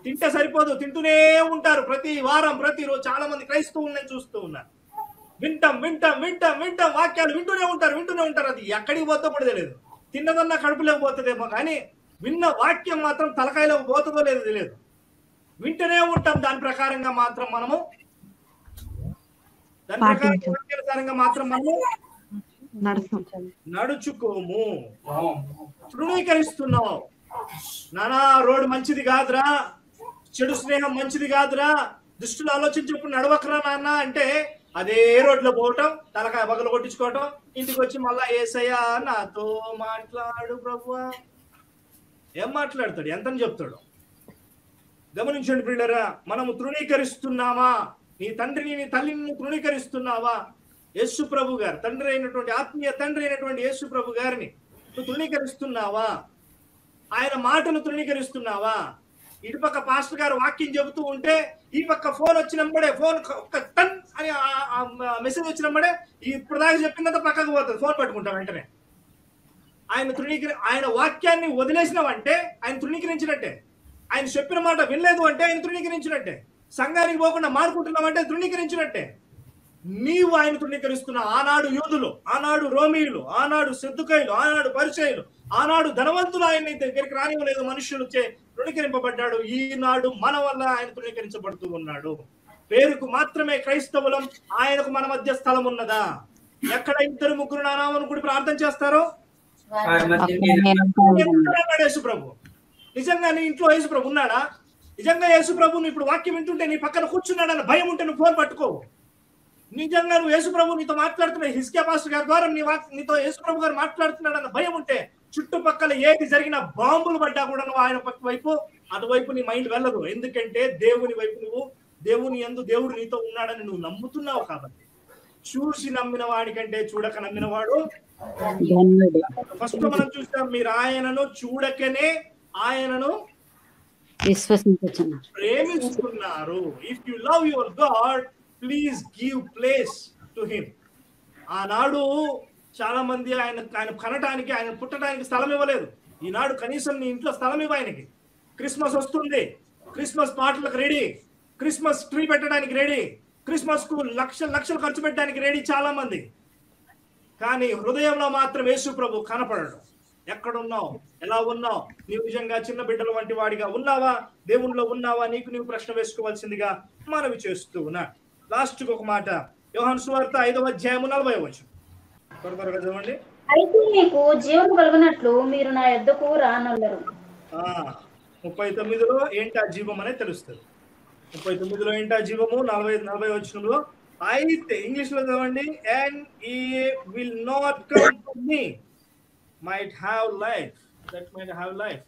తింటే సరిపోదు తింటూనే ఉంటారు ప్రతి వారం ప్రతి రోజు. చాలా మంది క్రైస్తవుల్ని చూస్తూ ఉన్నారు. వింటాం వింటాం వింటాం వింటాం వాక్యాలు వింటూనే ఉంటారు వింటూనే ఉంటారు. అది ఎక్కడికి పోతే కూడా తెలియదు. తిన్నదన్నా కడుపులోకి పోతుందేమో కానీ విన్న వాక్యం మాత్రం తలకాయలోకి పోతుందో లేదో తెలియదు. వింటూనే ఉంటాం దాని ప్రకారంగా మాత్రం మనము. దాని ప్రకారం వాక్యానుసారంగా మాత్రం మనము నడుచుకోము. తృణీకరిస్తున్నావు. నానా రోడ్డు మంచిది కాదురా. చెడు స్నేహం మంచిది కాదురా. దుష్టులు ఆలోచించినప్పుడు నడవకరా నాన్న అంటే అదే రోడ్లో పోవటం తలకాయ బగలు కొట్టించుకోవటం ఇంటికి వచ్చి మళ్ళా ఏసయ్యా నాతో మాట్లాడు ప్రభువా. ఏం మాట్లాడతాడు? ఎంతని చెప్తాడు? గమనించండి పిల్లరా మనము తృణీకరిస్తున్నామా? నీ తండ్రిని నీ తల్లిని తృణీకరిస్తున్నావా? యేసు ప్రభు గారు తండ్రి అయినటువంటి ఆత్మీయ తండ్రి అయినటువంటి యేసు ప్రభు గారిని నువ్వు తృణీకరిస్తున్నావా? ఆయన మాటను తృణీకరిస్తున్నావా? ఇటు పక్క పాస్టర్ గారు వాక్యం చెబుతూ ఉంటే ఈ పక్క ఫోన్ వచ్చినప్పుడే ఫోన్ ఒక టన్ అని మెసేజ్ వచ్చినప్పుడే ఇప్పుడు దాకా చెప్పిందంతా పక్కకు పోతుంది. ఫోన్ పట్టుకుంటాం వెంటనే. ఆయన తృణీకరి ఆయన వాక్యాన్ని వదిలేసినవంటే ఆయన తృణీకరించినట్టే. ఆయన చెప్పిన మాట వినలేదు అంటే ఆయన తృణీకరించినట్టే. సంఘానికి పోకుండా మారుకుంటున్నామంటే తృణీకరించినట్టే. నీవు ఆయన తృణీకరిస్తున్న ఆనాడు యూదులు ఆనాడు రోమీయులు ఆనాడు సిద్ధుకైలు ఆనాడు పరిచయులు ఆనాడు ధనవంతులు ఆయన దగ్గరికి రానివ్వలేదు మనుషులు తృణీకరింపబడ్డాడు. ఈనాడు మన వల్ల ఆయన తృణీకరించబడుతూ ఉన్నాడు. పేరుకు మాత్రమే క్రైస్తవులం ఆయనకు మన మధ్య స్థలం ఉన్నదా? ఎక్కడ ఇద్దరు ముగ్గురు నానామను కూడా ప్రార్థన చేస్తారో? యేసు ప్రభు నిజంగా నీ ఇంట్లో యేసు ప్రభు ఉన్నాడా? నిజంగా యేసు ప్రభు నువ్వు ఇప్పుడు వాక్యం వింటుంటే నీ పక్కన కూర్చున్నాడన్న భయం ఉంటే నువ్వు ఫోన్ పట్టుకోవు నిజంగా నువ్వు యేసు ప్రభు నీతో మాట్లాడుతున్నా హిస్కియా పాస్టర్ గారి ద్వారా నీ వాక్ నీతో యేసు ప్రభు గారు మాట్లాడుతున్నాడన్న భయం ఉంటే చుట్టుపక్కల ఏది జరిగినా బాంబులు పడ్డా కూడా నువ్వు ఆయన పక్క వైపు అటువైపు నీ మైండ్ వెళ్ళదు. ఎందుకంటే దేవుని వైపు నువ్వు దేవుని ఎందు దేవుడు నీతో ఉన్నాడని నువ్వు నమ్ముతున్నావు కాబట్టి. చూసి నమ్మిన వాడికంటే చూడక నమ్మిన వాడు ఫస్ట్ మనం చూస్తాం మీరు ఆయనను చూడకనే ఆయనను ప్రేమిస్తున్నారు. If you love your God please give place to him ఆనాడు చాలా మంది ఆయన ఆయన కనటానికి ఆయన పుట్టడానికి స్థలం ఇవ్వలేదు. ఈనాడు కనీసం నీ ఇంట్లో స్థలం ఇవ్వ ఆయనకి. క్రిస్మస్ వస్తుంది. క్రిస్మస్ పాటలకు రెడీ. క్రిస్మస్ ట్రీ పెట్టడానికి రెడీ. క్రిస్మస్కు లక్షలు లక్షలు ఖర్చు పెట్టడానికి రెడీ చాలా మంది. కానీ హృదయంలో మాత్రం యేసు ప్రభు కనపడడు. ఎక్కడున్నావు? ఎలా ఉన్నావు? నీవు నిజంగా చిన్న బిడ్డల వంటి వాడిగా ఉన్నావా? దేవుణ్ణిలో ఉన్నావా? నీకు నీవు ప్రశ్న వేసుకోవాల్సిందిగా మనవి చేస్తూ ఉన్నా. లాస్ట్ ఒక మాట. యోహన్ సువార్త ఐదవ అధ్యాయము నలభై వచ్చు చదవండి. అయితే మీకు జీవం కలిగినట్లు మీరు నా యొద్దకు రానల్లరు. ఆ, ముప్పై తొమ్మిదిలో ఏంటి ఆ జీవం అనేది తెలుస్తుంది. ముప్పై తొమ్మిదిలో ఏంటి ఆ జీవము? నలభై నలభై వచ్చినంలో అయితే ఇంగ్లీష్లో చదవండి. And ye will not come to me might have life that might have life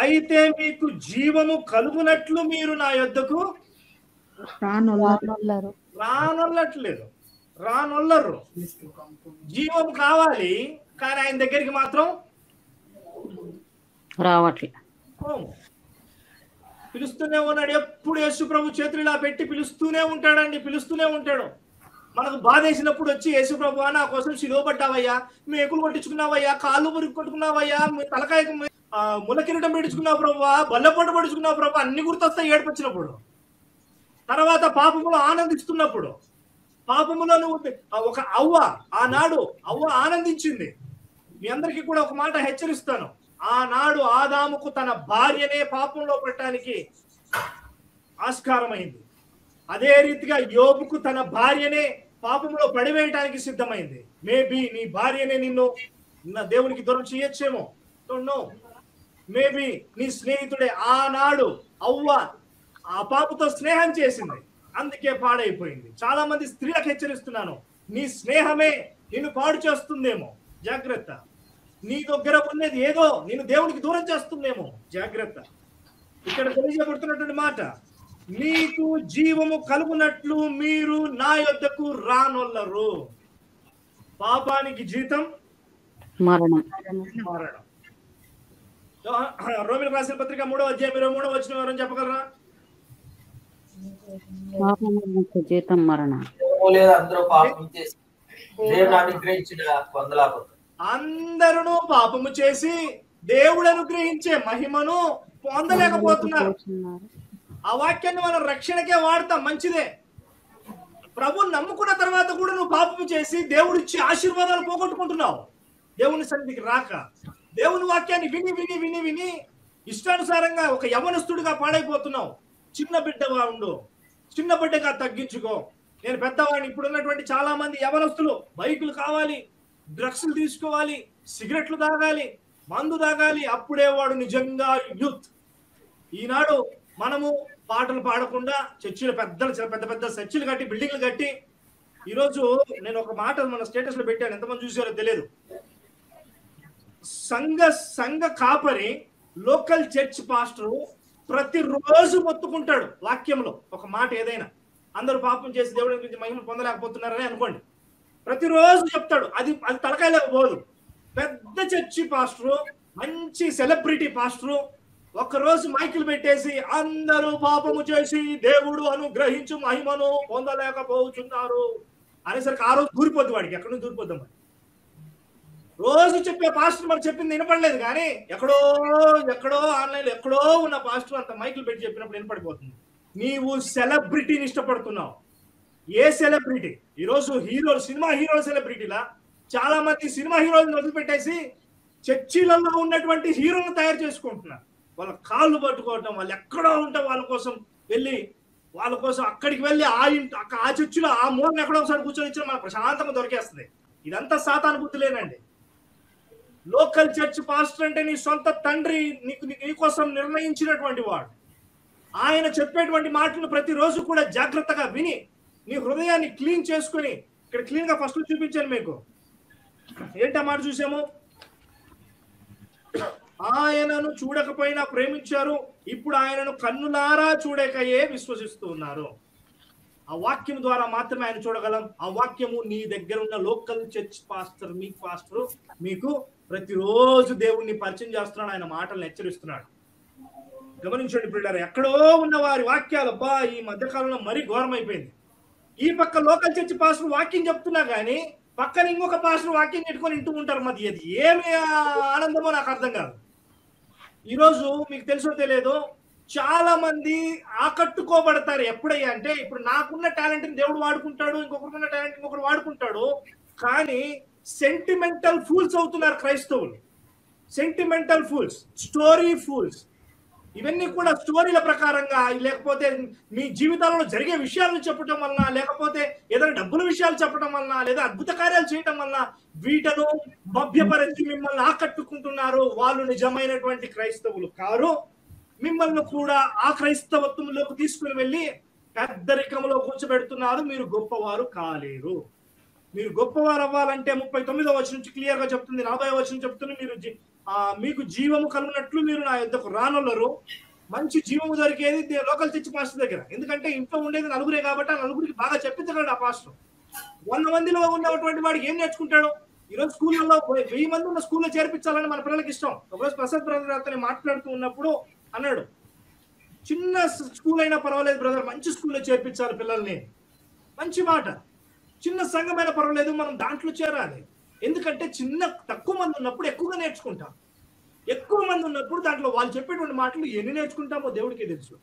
అయితే మీకు జీవము కలుగునట్లు మీరు నా యొద్దకు రానొల్లరు. రానొల్లట్లేదు. రానొల్లరు. జీవం కావాలి కానీ ఆయన దగ్గరికి మాత్రం రావట్లే. పిలుస్తూనే ఉన్నాడు. ఎప్పుడు యేసు ప్రభు చేతులు ఇలా పెట్టి పిలుస్తూనే ఉంటాడండి. పిలుస్తూనే ఉంటాడు. మనకు బాధేసినప్పుడు వచ్చి యేసు ప్రభు నా కోసం సిలువ పడ్డావయ్యా మేకులు కొట్టించుకున్నావయ్యా. కాళ్ళు మురికి కొట్టుకున్నావయ్యా. మీ తలకాయకు మీ- ఆ, ముల కిరీటం పెట్టుకున్నావు ప్రభు బల్లపొట్టు పడుచుకున్నావు ప్రభు. అన్ని గుర్తొస్తాయి ఏడుపొచ్చినప్పుడు తర్వాత పాపములో ఆనందిస్తున్నప్పుడు. పాపములో నువ్వు ఆ ఒక అవ్వ ఆనాడు అవ్వ ఆనందించింది. మీ అందరికీ కూడా ఒక మాట హెచ్చరిస్తాను. ఆనాడు ఆదాముకు తన భార్యనే పాపంలో పెట్టడానికి ఆస్కారమైంది. అదే రీతిగా యోబుకు తన భార్యనే పాపంలో పడివేయటానికి సిద్ధమైంది. మేబీ నీ భార్యనే నిన్ను నా దేవునికి దూరం చేయొచ్చేమో. నో మేబీ నీ స్నేహితుడే ఆనాడు అవ్వ ఆ పాపతో స్నేహం చేసింది. అందుకే పాడైపోయింది. చాలా మంది స్త్రీలకు హెచ్చరిస్తున్నాను నీ స్నేహమే నిన్ను పాడు చేస్తుందేమో. జాగ్రత్త. నీ దగ్గర ఉన్నది ఏదో నేను దేవునికి దూరం చేస్తుందేమో. జాగ్రత్త. ఇక్కడ తెలియజేయబడుతున్నటువంటి మాట మీకు జీవము కలుగునట్లు మీరు నా యొద్దకు రానొల్లరు. పాపానికి జీతం మరణం. మరణం. రోమిల రాసిన పత్రిక మూడో అధ్యాయం ఇరవై మూడో వచ్చిన వారని చెప్పగలరా? జీతం మరణం. అందరూ పాపం చేసి దేవుడు అనుగ్రహించిన పొందలేకపోతారు. అందరూ పాపము చేసి దేవుడు అనుగ్రహించే మహిమను పొందలేకపోతున్నారు. ఆ వాక్యాన్ని మనం రక్షణకే వాడతాం మంచిదే. ప్రభు నమ్ముకున్న తర్వాత కూడా నువ్వు పాపము చేసి దేవుడు ఇచ్చే ఆశీర్వాదాలు పోగొట్టుకుంటున్నావు. దేవుని సన్నిధికి రాక. దేవుని వాక్యాన్ని విని విని విని విని ఇష్టానుసారంగా ఒక యవనస్తుడిగా పాడైపోతున్నావు. చిన్న బిడ్డగా ఉండు. చిన్న బిడ్డగా తగ్గించుకో. నేను పెద్దవాడిని. ఇప్పుడు ఉన్నటువంటి చాలా మంది యవనస్తులు బైకులు కావాలి డ్రగ్స్లు తీసుకోవాలి సిగరెట్లు తాగాలి మందు తాగాలి. అప్పుడే వాడు నిజంగా యూత్. ఈనాడు మనము పాటలు పాడకుండా చర్చిలు పెద్దలు పెద్ద పెద్ద చర్చిలు కట్టి బిల్డింగ్లు కట్టి ఈరోజు నేను ఒక మాట మన స్టేటస్లో పెట్టాను. ఎంతమంది చూసారో తెలియదు. సంఘ సంఘ కాపరి లోకల్ చర్చ్ పాస్టరు ప్రతిరోజు మొత్తుకుంటాడు వాక్యంలో. ఒక మాట ఏదైనా. అందరూ పాపం చేసి దేవుడి గురించి మహిమ పొందలేకపోతున్నారని అనుకోండి. ప్రతిరోజు చెప్తాడు. అది అది తలకాయలకు పెద్ద చర్చి పాస్టరు మంచి సెలబ్రిటీ పాస్టరు ఒక్కరోజు మైకులు పెట్టేసి అందరూ పాపము చేసి దేవుడు అనుగ్రహించు మహిమను పొందలేకపోతున్నారు. అనేసరికి ఆ రోజు దూరిపోద్ది వాడికి. ఎక్కడి నుంచి దూరిపోద్దాం మరి? రోజు చెప్పే పాస్టర్ మరి చెప్పింది వినపడలేదు కానీ ఎక్కడో ఎక్కడో ఆన్లైన్ ఎక్కడో ఉన్న పాస్టర్ అంత మైకులు పెట్టి చెప్పినప్పుడు వినపడిపోతుంది. నీవు సెలబ్రిటీని ఇష్టపడుతున్నావు. ఏ సెలబ్రిటీ? ఈరోజు హీరోలు సినిమా హీరోల సెలబ్రిటీలా? చాలా మంది సినిమా హీరోలను వదిలిపెట్టేసి చర్చిలలో ఉన్నటువంటి హీరోలను తయారు చేసుకుంటున్నారు. వాళ్ళ కాళ్ళు పట్టుకోవటం వాళ్ళు ఎక్కడో ఉంటే వాళ్ళ కోసం వెళ్ళి వాళ్ళ కోసం అక్కడికి వెళ్ళి ఆ ఇంటి ఆ చర్చిలో ఆ మూలన ఎక్కడో ఒకసారి కూర్చొని ఇచ్చిన మనకు ప్రశాంతంగా దొరికేస్తుంది. ఇదంతా సాతాను బుద్ధులేనండి లోకల్ చర్చ్ పాస్టర్ అంటే నీ సొంత తండ్రి నీకు నీకోసం నిర్ణయించినటువంటి వాడు. ఆయన చెప్పేటువంటి మాటలు ప్రతిరోజు కూడా జాగ్రత్తగా విని నీ హృదయాన్ని క్లీన్ చేసుకుని ఇక్కడ క్లీన్గా ఫస్ట్ చూపించాను మీకు. ఏంటి మాట చూసాము? ఆయనను చూడకపోయినా ప్రేమించారు. ఇప్పుడు ఆయనను కన్నులారా చూడకయే విశ్వసిస్తూ ఉన్నారు. ఆ వాక్యం ద్వారా మాత్రమే ఆయన చూడగలం. ఆ వాక్యము నీ దగ్గర ఉన్న లోకల్ చర్చ్ పాస్టర్ మీ పాస్టర్ మీకు ప్రతిరోజు దేవుణ్ణి పరిచయం చేస్తున్నాడు ఆయన మాటలను హెచ్చరిస్తున్నాడు. గమనించండి పిల్లలు ఎక్కడో ఉన్న వారి వాక్యాలు అబ్బా ఈ మధ్యకాలంలో మరీ ఘోరమైపోయింది. ఈ పక్క లోకల్ చర్చి పాస్టర్ వాక్యం చెప్తున్నా కానీ పక్కన ఇంకొక పాస్టర్ వాక్యం పెట్టుకొని ఇంటూ ఉంటారు. మరి అది ఏమి ఆనందమో నాకు అర్థం కాదు. ఈరోజు మీకు తెలుసో తెలియదు చాలా మంది ఆకట్టుకోబడతారు. ఎప్పుడయ్యా అంటే ఇప్పుడు నాకున్న టాలెంట్ని దేవుడు వాడుకుంటాడు ఇంకొకరుకున్న టాలెంట్ ఇంకొకరు వాడుకుంటాడు. కానీ సెంటిమెంటల్ ఫూల్స్ అవుతున్నారు క్రైస్తవులు. సెంటిమెంటల్ ఫూల్స్ స్టోరీ ఫూల్స్ ఇవన్నీ కూడా స్టోరీల ప్రకారంగా లేకపోతే మీ జీవితాలలో జరిగే విషయాలను చెప్పడం వలన లేకపోతే ఏదైనా డబ్బుల విషయాలు చెప్పడం వలన లేదా అద్భుత కార్యాలు చేయడం వలన వీటను మభ్యపరిచి మిమ్మల్ని ఆకట్టుకుంటున్నారు వాళ్ళు నిజమైనటువంటి క్రైస్తవులు కారు. మిమ్మల్ని కూడా ఆ క్రైస్తవత్వంలోకి తీసుకుని వెళ్ళి పెద్దరికంలో కూర్చోబెడుతున్నారు. మీరు గొప్పవారు కాలేరు. మీరు గొప్పవారు అవ్వాలంటే ముప్పై తొమ్మిదో వచ్చి నుంచి క్లియర్గా చెప్తుంది నలభై వచ్చి నుంచి చెప్తుంది మీరు మీకు జీవము కలుగునట్లు మీరు నా యుద్ధకు రానున్నారు మంచి జీవము దొరికేది లోకల్ చర్చి పాస్టర్ దగ్గర. ఎందుకంటే ఇంట్లో ఉండేది నలుగురే కాబట్టి ఆ నలుగురికి బాగా చెప్పించగలడు ఆ పాస్టర్. వంద మందిలో ఉన్నటువంటి వాడికి ఏం నేర్చుకుంటాడు? ఈరోజు స్కూళ్ళలో వెయ్యి మంది ఉన్న స్కూల్లో చేర్పించాలని మన పిల్లలకి ఇష్టం. ఒకరోజు ప్రసాద్ బ్రదర్ అతను మాట్లాడుతూ ఉన్నప్పుడు అన్నాడు చిన్న స్కూల్ అయినా పర్వాలేదు బ్రదర్ మంచి స్కూల్లో చేర్పించాలి పిల్లల్ని. మంచి మాట. చిన్న సంఘమైన పర్వాలేదు మనం దాంట్లో చేరాలి. ఎందుకంటే చిన్న తక్కువ మంది ఉన్నప్పుడు ఎక్కువగా నేర్చుకుంటాం. ఎక్కువ మంది ఉన్నప్పుడు దాంట్లో వాళ్ళు చెప్పేటువంటి మాటలు ఎన్ని నేర్చుకుంటామో దేవుడికి తెలుసు.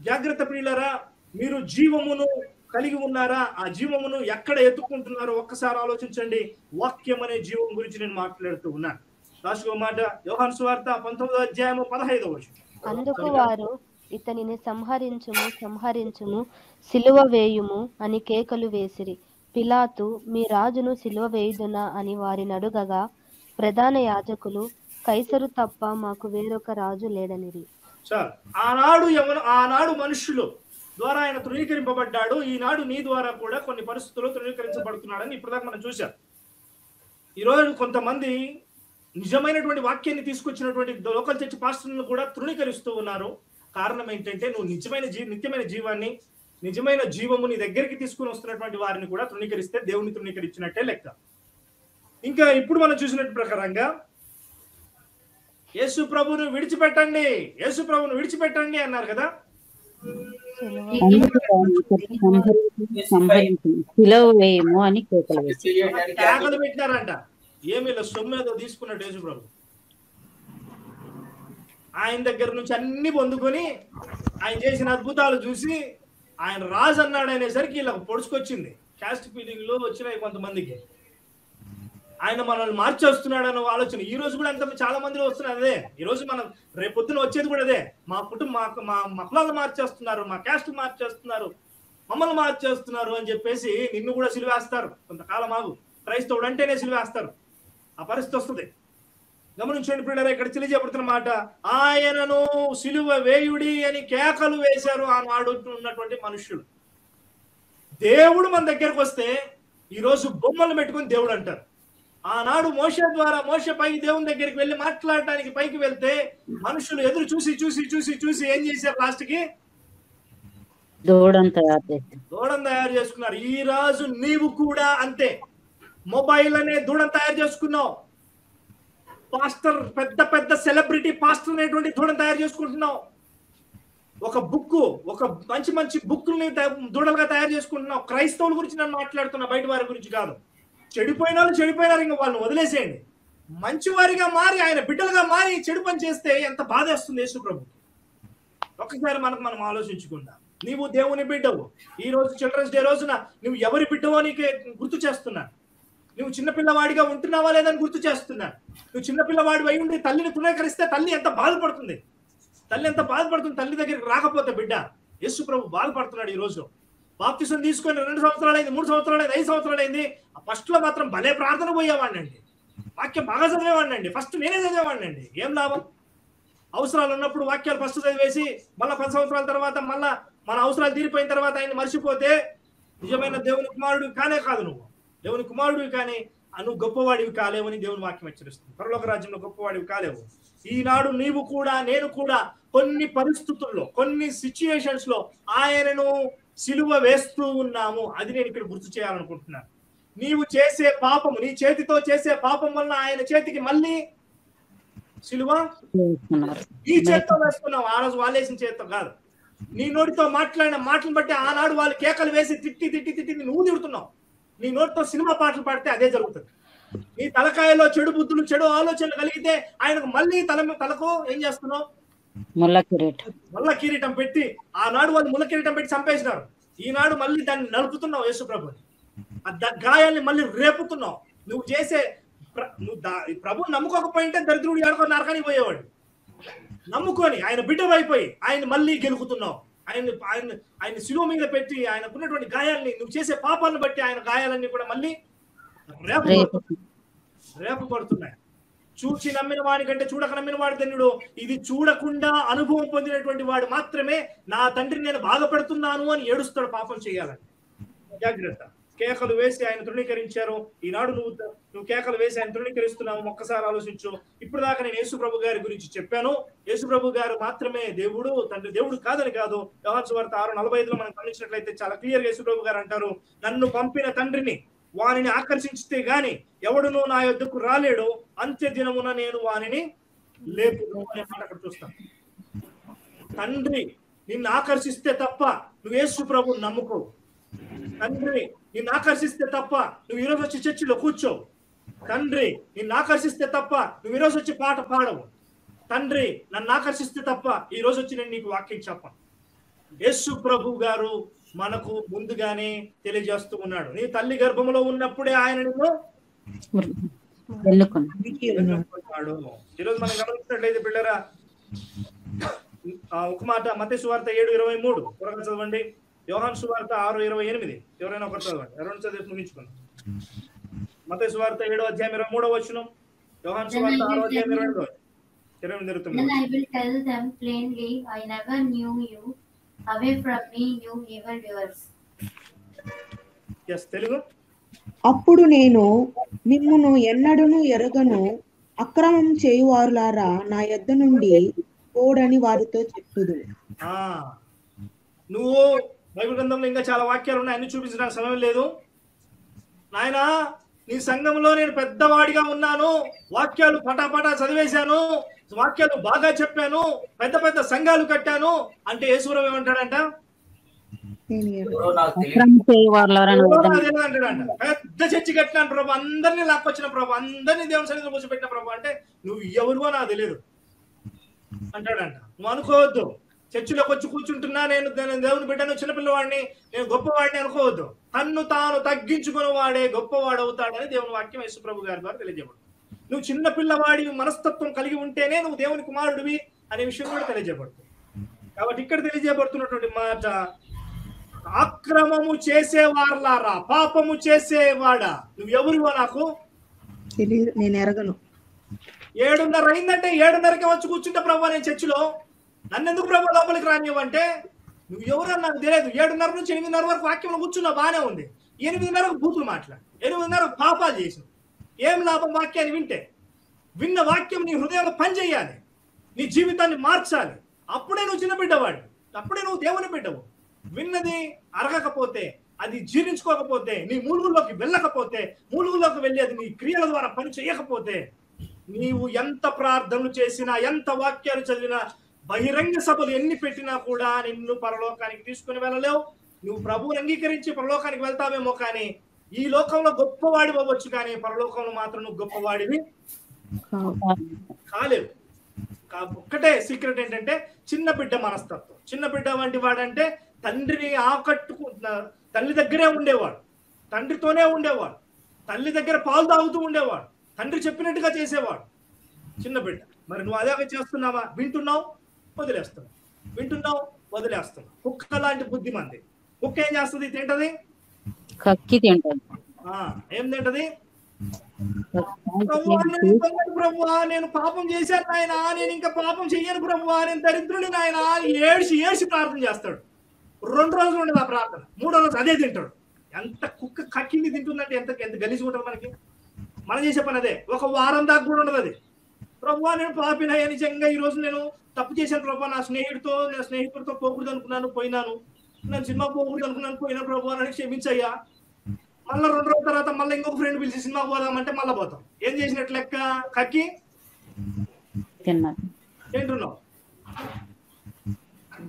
జాగ్రత్త ప్రియులరా మీరు జీవమును కలిగి ఉన్నారా ఆ జీవమును ఎక్కడ ఎత్తుకుంటున్నారో ఒక్కసారి ఆలోచించండి. వాక్యం అనే జీవం గురించి నేను మాట్లాడుతూ ఉన్నాను. రాసుకో మాట యోహాన్ సువార్త పంతొమ్మిదో అధ్యాయము పదహైదవ అందుకు వారు ఇతనిని సంహరించుము సంహరించుము సిలువ వేయుము అని కేకలు వేసిరి. పిలాతు మీ రాజును సిలువ వేయుదునా అని వారిని అడుగగా ప్రధాన యాజకులు కైసరు తప్ప మాకు వేరొక రాజు లేడనిరి ఆనాడు ఎవరు ఆనాడు మనుషులు ద్వారా ఆయన తృణీకరింపబడ్డాడు. ఈనాడు నీ ద్వారా కూడా కొన్ని పరిస్థితుల్లో తృణీకరించబడుతున్నాడని ఇప్పుడు మనం చూశాం. ఈరోజు కొంతమంది నిజమైనటువంటి వాక్యాన్ని తీసుకొచ్చినటువంటి లోకల్ చర్చ్ పాస్టర్లను కూడా తృణీకరిస్తూ ఉన్నారు. కారణం ఏంటంటే నువ్వు నిజమైన జీ నిత్యమైన జీవాన్ని నిజమైన జీవము నీ దగ్గరికి తీసుకుని వస్తున్నటువంటి వారిని కూడా తృణీకరిస్తే దేవుని తృణీకరించినట్టే లెక్క. ఇంకా ఇప్పుడు మనం చూసినట్టు ప్రకారంగా యేసు ప్రభును విడిచిపెట్టండి యేసు ప్రభును విడిచిపెట్టండి అన్నారు కదా. కేకలు పెట్టినారంట. ఏమి ఇలా సొమ్ము ఏదో తీసుకున్నట్టు యేసు ప్రభు. ఆయన దగ్గర నుంచి అన్ని పొందుకొని ఆయన చేసిన అద్భుతాలు చూసి ఆయన రాజు అన్నాడు అనేసరికి ఇలా పొడుచుకొచ్చింది. క్యాస్ట్ ఫీలింగ్లో వచ్చినాయి కొంతమందికి. ఆయన మనల్ని మార్చేస్తున్నాడు అన్న ఆలోచన. ఈ రోజు కూడా అంత చాలా మందిలో వస్తున్నారు అదే. ఈ రోజు మనం రేపొద్దున వచ్చేది కూడా అదే. మా కుటుంబం మా మా మార్చేస్తున్నారు మా క్యాస్ట్ మార్చేస్తున్నారు మమ్మల్ని మార్చేస్తున్నారు అని చెప్పేసి నిన్ను కూడా సిలివేస్తారు. కొంతకాలం ఆగు. క్రైస్తవుడు అంటేనే సిలివేస్తారు. ఆ పరిస్థితి వస్తుంది. గమనించండి పిల్లలు ఇక్కడ తెలియజేపడుతున్న మాట ఆయనను సిలువ వేయుడి అని కేకలు వేశారు ఆనాడు ఉన్నటువంటి మనుషులు. దేవుడు మన దగ్గరకు వస్తే ఈ రోజు బొమ్మలు పెట్టుకుని దేవుడు అంటారు. ఆనాడు మోస ద్వారా మోస పై దేవుని దగ్గరికి వెళ్ళి మాట్లాడటానికి పైకి వెళ్తే మనుషులు ఎదురు చూసి చూసి చూసి చూసి ఏం చేశారు లాస్ట్కి? దూడం తయారు చేసుకున్నారు. ఈ రోజు నీవు కూడా అంతే. మొబైల్ అనే దూడం తయారు చేసుకున్నావు. పాస్టర్ పెద్ద పెద్ద సెలబ్రిటీ పాస్టర్ అనేటువంటి దూడను తయారు చేసుకుంటున్నావు. ఒక బుక్ ఒక మంచి మంచి బుక్ని దూడలుగా తయారు చేసుకుంటున్నావు. క్రైస్తవుల గురించి నేను మాట్లాడుతున్నా బయట వారి గురించి కాదు. చెడిపోయిన వాళ్ళు చెడిపోయినారు ఇంకా వాళ్ళని వదిలేసేయండి. మంచివారిగా మారి ఆయన బిడ్డలుగా మారి చెడు పని చేస్తే ఎంత బాధ వస్తుంది యేసు ఒకసారి మనకు మనం ఆలోచించుకుందాం. నీవు దేవుని బిడ్డవు. ఈ రోజు చిల్డ్రన్స్ డే రోజున నువ్వు ఎవరి బిడ్డవో నీకే గుర్తు చేస్తున్నా. నువ్వు చిన్నపిల్లవాడిగా ఉంటున్నావా లేదని గుర్తు చేస్తున్నా. నువ్వు చిన్నపిల్లవాడి అయి ఉండి తల్లిని తృణీకరిస్తే తల్లి ఎంత బాధపడుతుంది? తల్లి ఎంత బాధపడుతుంది? తల్లి దగ్గరికి రాకపోతే బిడ్డ యేసు ప్రభు బాధపడుతున్నాడు ఈ రోజు బాప్తిసం తీసుకొని రెండు సంవత్సరాలు అయింది మూడు సంవత్సరాలు అయింది ఐదు సంవత్సరాలు అయింది ఆ ఫస్ట్లో మాత్రం భలే ప్రార్థన పోయేవాడిని అండి వాక్యం బాగా చదివేవాడిని అండి ఫస్ట్ నేనే చదివేవాడిని అండి ఏం లాభం? అవసరాలు ఉన్నప్పుడు వాక్యాలు ఫస్ట్ చదివేసి మళ్ళీ పది సంవత్సరాల తర్వాత మళ్ళా మన అవసరాలు తీరిపోయిన తర్వాత ఆయన మర్చిపోతే నిజమైన దేవుని కుమారుడు కానే కాదు నువ్వు. దేవుని కుమారుడివి కానీ నువ్వు గొప్పవాడివి కాలేవని దేవుని వాక్యం హెచ్చరిస్తుంది. పరలోక రాజ్యంలో గొప్పవాడివి కాలేవు. ఈనాడు నీవు కూడా నేను కూడా కొన్ని పరిస్థితుల్లో కొన్ని సిచ్యుయేషన్స్లో ఆయనను సిలువ వేస్తూ ఉన్నాము. అది నేను ఇక్కడ గుర్తు చేయాలనుకుంటున్నాను. నీవు చేసే పాపము నీ చేతితో చేసే పాపం వల్ల ఆయన చేతికి మళ్ళీ సిలువ నీ చేత్తో వేసుకున్నావు ఆ రోజు వాళ్ళేసిన చేత్తో కాదు. నీ నోటితో మాట్లాడిన మాటలను బట్టి ఆనాడు వాళ్ళు కేకలు వేసి తిట్టి తిట్టి తిట్టి నువ్వు తిడుతున్నావు. నీ నోటితో సినిమా పాటలు పాడితే అదే జరుగుతుంది. నీ తలకాయలో చెడు బుద్ధులు చెడు ఆలోచనలు కలిగితే ఆయనకు మళ్ళీ తల తలకు ఏం చేస్తున్నావు? ముళ్ళ కిరీటం. ముళ్ళ కిరీటం పెట్టి ఆనాడు వాళ్ళు ముళ్ళ కిరీటం పెట్టి చంపేసినారు. ఈనాడు మళ్ళీ దాన్ని నలుపుతున్నావు యేసు ప్రభుని ఆ గాయాల్ని మళ్ళీ రేపుతున్నావు. నువ్వు చేసే నువ్వు ప్రభు నమ్ముకోకపోయింటే దరిద్రుడు ఏడుకొని నరకానికి పోయేవాడు. నమ్ముకొని ఆయన బిడ్డవైపోయి ఆయన మళ్ళీ గెలుకుతున్నావు. ఆయన ఆయన ఆయన శిలువ మీద పెట్టి ఆయనకున్నటువంటి గాయాల్ని నువ్వు చేసే పాపాలను బట్టి ఆయన గాయాలన్నీ కూడా మళ్ళీ రేపు రేపు. రేపు పడుతున్నాయి. చూచి నమ్మిన వాడి కంటే చూడక నమ్మిన వాడి ధన్యుడు. ఇది చూడకుండా అనుభవం పొందినటువంటి వాడు మాత్రమే నా తండ్రిని నేను బాధపడుతున్నాను అని ఏడుస్తాడు పాపం చేయాలని. జాగ్రత్త. కేకలు వేసి ఆయన తృణీకరించారు. ఈనాడు నువ్వు నువ్వు కేకలు వేసి ఆయన తృణీకరిస్తున్నావు. ఒక్కసారి ఆలోచించు. ఇప్పుడు దాకా నేను యేసుప్రభు గారి గురించి చెప్పాను. యేసుప్రభు గారు మాత్రమే దేవుడు తండ్రి దేవుడు కాదని కాదు. యోహాను వార్త ఆరు నలభై ఐదులో మనం గమనించినట్లయితే చాలా క్లియర్ యేసుప్రభు యేసు గారు అంటారు. నన్ను పంపిన తండ్రిని వానిని ఆకర్షించితే గాని ఎవడును నా యొద్దకు రాలేడు. అంత్య దినమున నేను వానిని లేపును అనే మాట అక్కడ చూస్తాం. తండ్రి నిన్ను ఆకర్షిస్తే తప్ప నువ్వు యేసు ప్రభు నమ్ముకో తండ్రి నిన్ను ఆకర్షిస్తే తప్ప నువ్వు ఈరోజు వచ్చి చర్చిలో కూర్చోవు తండ్రి నిన్ను ఆకర్షిస్తే తప్ప నువ్వు ఈరోజు వచ్చి పాట పాడవు. తండ్రి నన్ను ఆకర్షిస్తే తప్ప ఈ రోజు వచ్చి నేను నీకు వాక్యం చెప్పను. యేసు ప్రభు గారు మనకు ముందుగానే తెలియజేస్తూ ఉన్నాడు. నీ తల్లి గర్భంలో ఉన్నప్పుడే ఆయన. ఈరోజు మనం గమనించినట్లయితే పిల్లరా ఆ, ఒక మాట మత సువార్త ఏడు ఇరవై మూడు. త్వరగా చదవండి. యోహాన్ సువార్త ఆరు ఇరవై ఎనిమిది. ఎవరైనా ఒకటి చదవండి. ఎవరైనా చదివి ముగించుకోండి. మత సువార్త ఏడో అధ్యాయం ఇరవై మూడో వచ్చిన యోహాన్ సువార్త ఆరో అధ్యాయం ఇరవై రెండో. ఇరవై ఎనిమిది ఇరవై Then తొమ్మిది I will tell them plainly, I never knew you. Away from me, you evildoers. Yes Telugu? అప్పుడు నేను మిమ్మును ఎన్నడూను ఎరగను. అక్రమం చేయువారులారా నా యొద్ద నుండి పోడని వారితో చెప్పుదు ఆ. నువ్వు బైబిల్ గ్రంథంలో ఇంకా చాలా వాక్యాలు ఉన్నాయి. అన్ని చూపించడానికి సమయం లేదు. నాయనా నీ సంఘంలో నేను పెద్దవాడిగా ఉన్నాను. వాక్యాలు పటాపటా చదివేశాను. వాక్యాలు బాగా చెప్పాను. పెద్ద పెద్ద సంఘాలు కట్టాను. అంటే యేసురావు ఏమంటాడంట. ఎవరో ఎవరో పెద్ద చర్చి కట్టినాను ప్రభు. అందరినీ లాక్కొచ్చిన ప్రభు. అందరినీ దేవుని సన్నిధిలో కూర్చోబెట్టిన ప్రభు. అంటే నువ్వు ఎవరివో నాకు తెలియదు. అంటాడంట. నువ్వు అనుకోవద్దు. చర్చిలోకి వచ్చి కూర్చుంటున్నా నేను దేవుని బిడ్డను చిన్నపిల్లవాడిని నేను గొప్పవాడిని అనుకోవద్దు. తన్ను తాను తగ్గించుకుని వాడే గొప్పవాడు అవుతాడని దేవుని వాక్యం యేసుప్రభు గారి ద్వారా తెలియజేయబడు నువ్వు చిన్న పిల్లవాడి మనస్తత్వం కలిగి ఉంటేనే నువ్వు దేవుని కుమారుడివి అనే విషయం కూడా తెలియజేయబడుతుంది. కాబట్టి ఇక్కడ తెలియజేయబడుతున్నటువంటి మాట అక్రమము చేసేవార్లారా పాపము చేసేవాడా? నువ్వు ఎవరివో నాకు? తెలియదు నేను ఎరగను. ఏడున్నర అయిందంటే ఏడున్నరకే వచ్చి కూర్చుంటే ప్రభు నేను చర్చిలో నన్ను ఎందుకు ప్రభు లోపలికి రానివ్వంటే? నువ్వు ఎవరన్నా నాకు తెలియదు. ఏడున్నర నుంచి ఎనిమిదిన్నర వరకు వాక్యంలో కూర్చున్నా బాగానే ఉంది. ఎనిమిదిన్నరకు బూతులు మాట్లాడు. ఎనిమిదిన్నరకు పాపాలు చేసిన ఏం లాభం వాక్యాన్ని వింటే? విన్న వాక్యం నీ హృదయంలో పనిచేయాలి. నీ జీవితాన్ని మార్చాలి. అప్పుడే నువ్వు చిన్నబిడ్డవాడు అప్పుడే నువ్వు దేవుని బిడ్డవు. విన్నది అరగకపోతే అది జీర్ణించుకోకపోతే నీ మూలుగుల్లోకి వెళ్ళకపోతే మూలుగుల్లోకి వెళ్ళేది నీ క్రియల ద్వారా పని చేయకపోతే నీవు ఎంత ప్రార్థనలు చేసినా ఎంత వాక్యాలు చదివినా బహిరంగ సభలు ఎన్ని పెట్టినా కూడా నిన్ను పరలోకానికి తీసుకుని వెళ్ళలేవు. నువ్వు ప్రభువుని అంగీకరించి పరలోకానికి వెళ్తావేమో కానీ ఈ లోకంలో గొప్పవాడి అవ్వచ్చు కానీ పరలోకంలో మాత్రం నువ్వు గొప్పవాడివి కాలేవు. ఒక్కటే సీక్రెట్ ఏంటంటే చిన్న బిడ్డ మనస్తత్వం. చిన్న బిడ్డ వంటి వాడంటే తండ్రిని ఆకట్టుకు తల్లి దగ్గరే ఉండేవాడు. తండ్రితోనే ఉండేవాడు. తల్లి దగ్గర పాలు తాగుతూ ఉండేవాడు. తండ్రి చెప్పినట్టుగా చేసేవాడు. చిన్న బిడ్డ. మరి నువ్వు అదే చేస్తున్నావా? వింటున్నావు? వదిలేస్తున్నావు వింటున్నావు? వదిలేస్తున్నావు కుక్క లాంటి బుద్ధి మంది. కుక్క ఏం చేస్తుంది? తింటది? కక్కి తింటాడు ఆ, ఏం తింటది? ప్రభువా, నేను పాపం చేశాను నాయన నేను ఇంకా పాపం చెయ్యను ప్రభువా నేను దరిద్రుని నాయన ఏడ్చి ఏడ్చి ప్రార్థన చేస్తాడు. రెండు రోజులు ఉండదు ఆ ప్రార్థన. మూడో రోజు అదే తింటాడు. ఎంత కుక్క కక్కింది తింటుందంటే ఎంత ఎంత గలీజ్ ఉంటుంది మనకి? మనం చేసే పని అదే. ఒక వారం దాకా కూడా ఉండదు అది. ప్రభువా నేను పాపినయ్యా నిజంగా ఈ రోజు నేను తప్పు చేశాను ప్రభా నా స్నేహితుడితో నా స్నేహితుడితో పోకూడదు అనుకున్నాను పోయినాను. నేను సినిమా పోకూడదు అనుకున్నాను పోయినా ప్రభు అని క్షమించయ్యా. మళ్ళీ రెండు రోజుల తర్వాత మళ్ళీ ఇంకొక ఫ్రెండ్ పిలిచి సినిమా పోదామంటే మళ్ళీ పోతాం. ఏం చేసినట్లు లెక్క? కక్కి? తింటున్నాం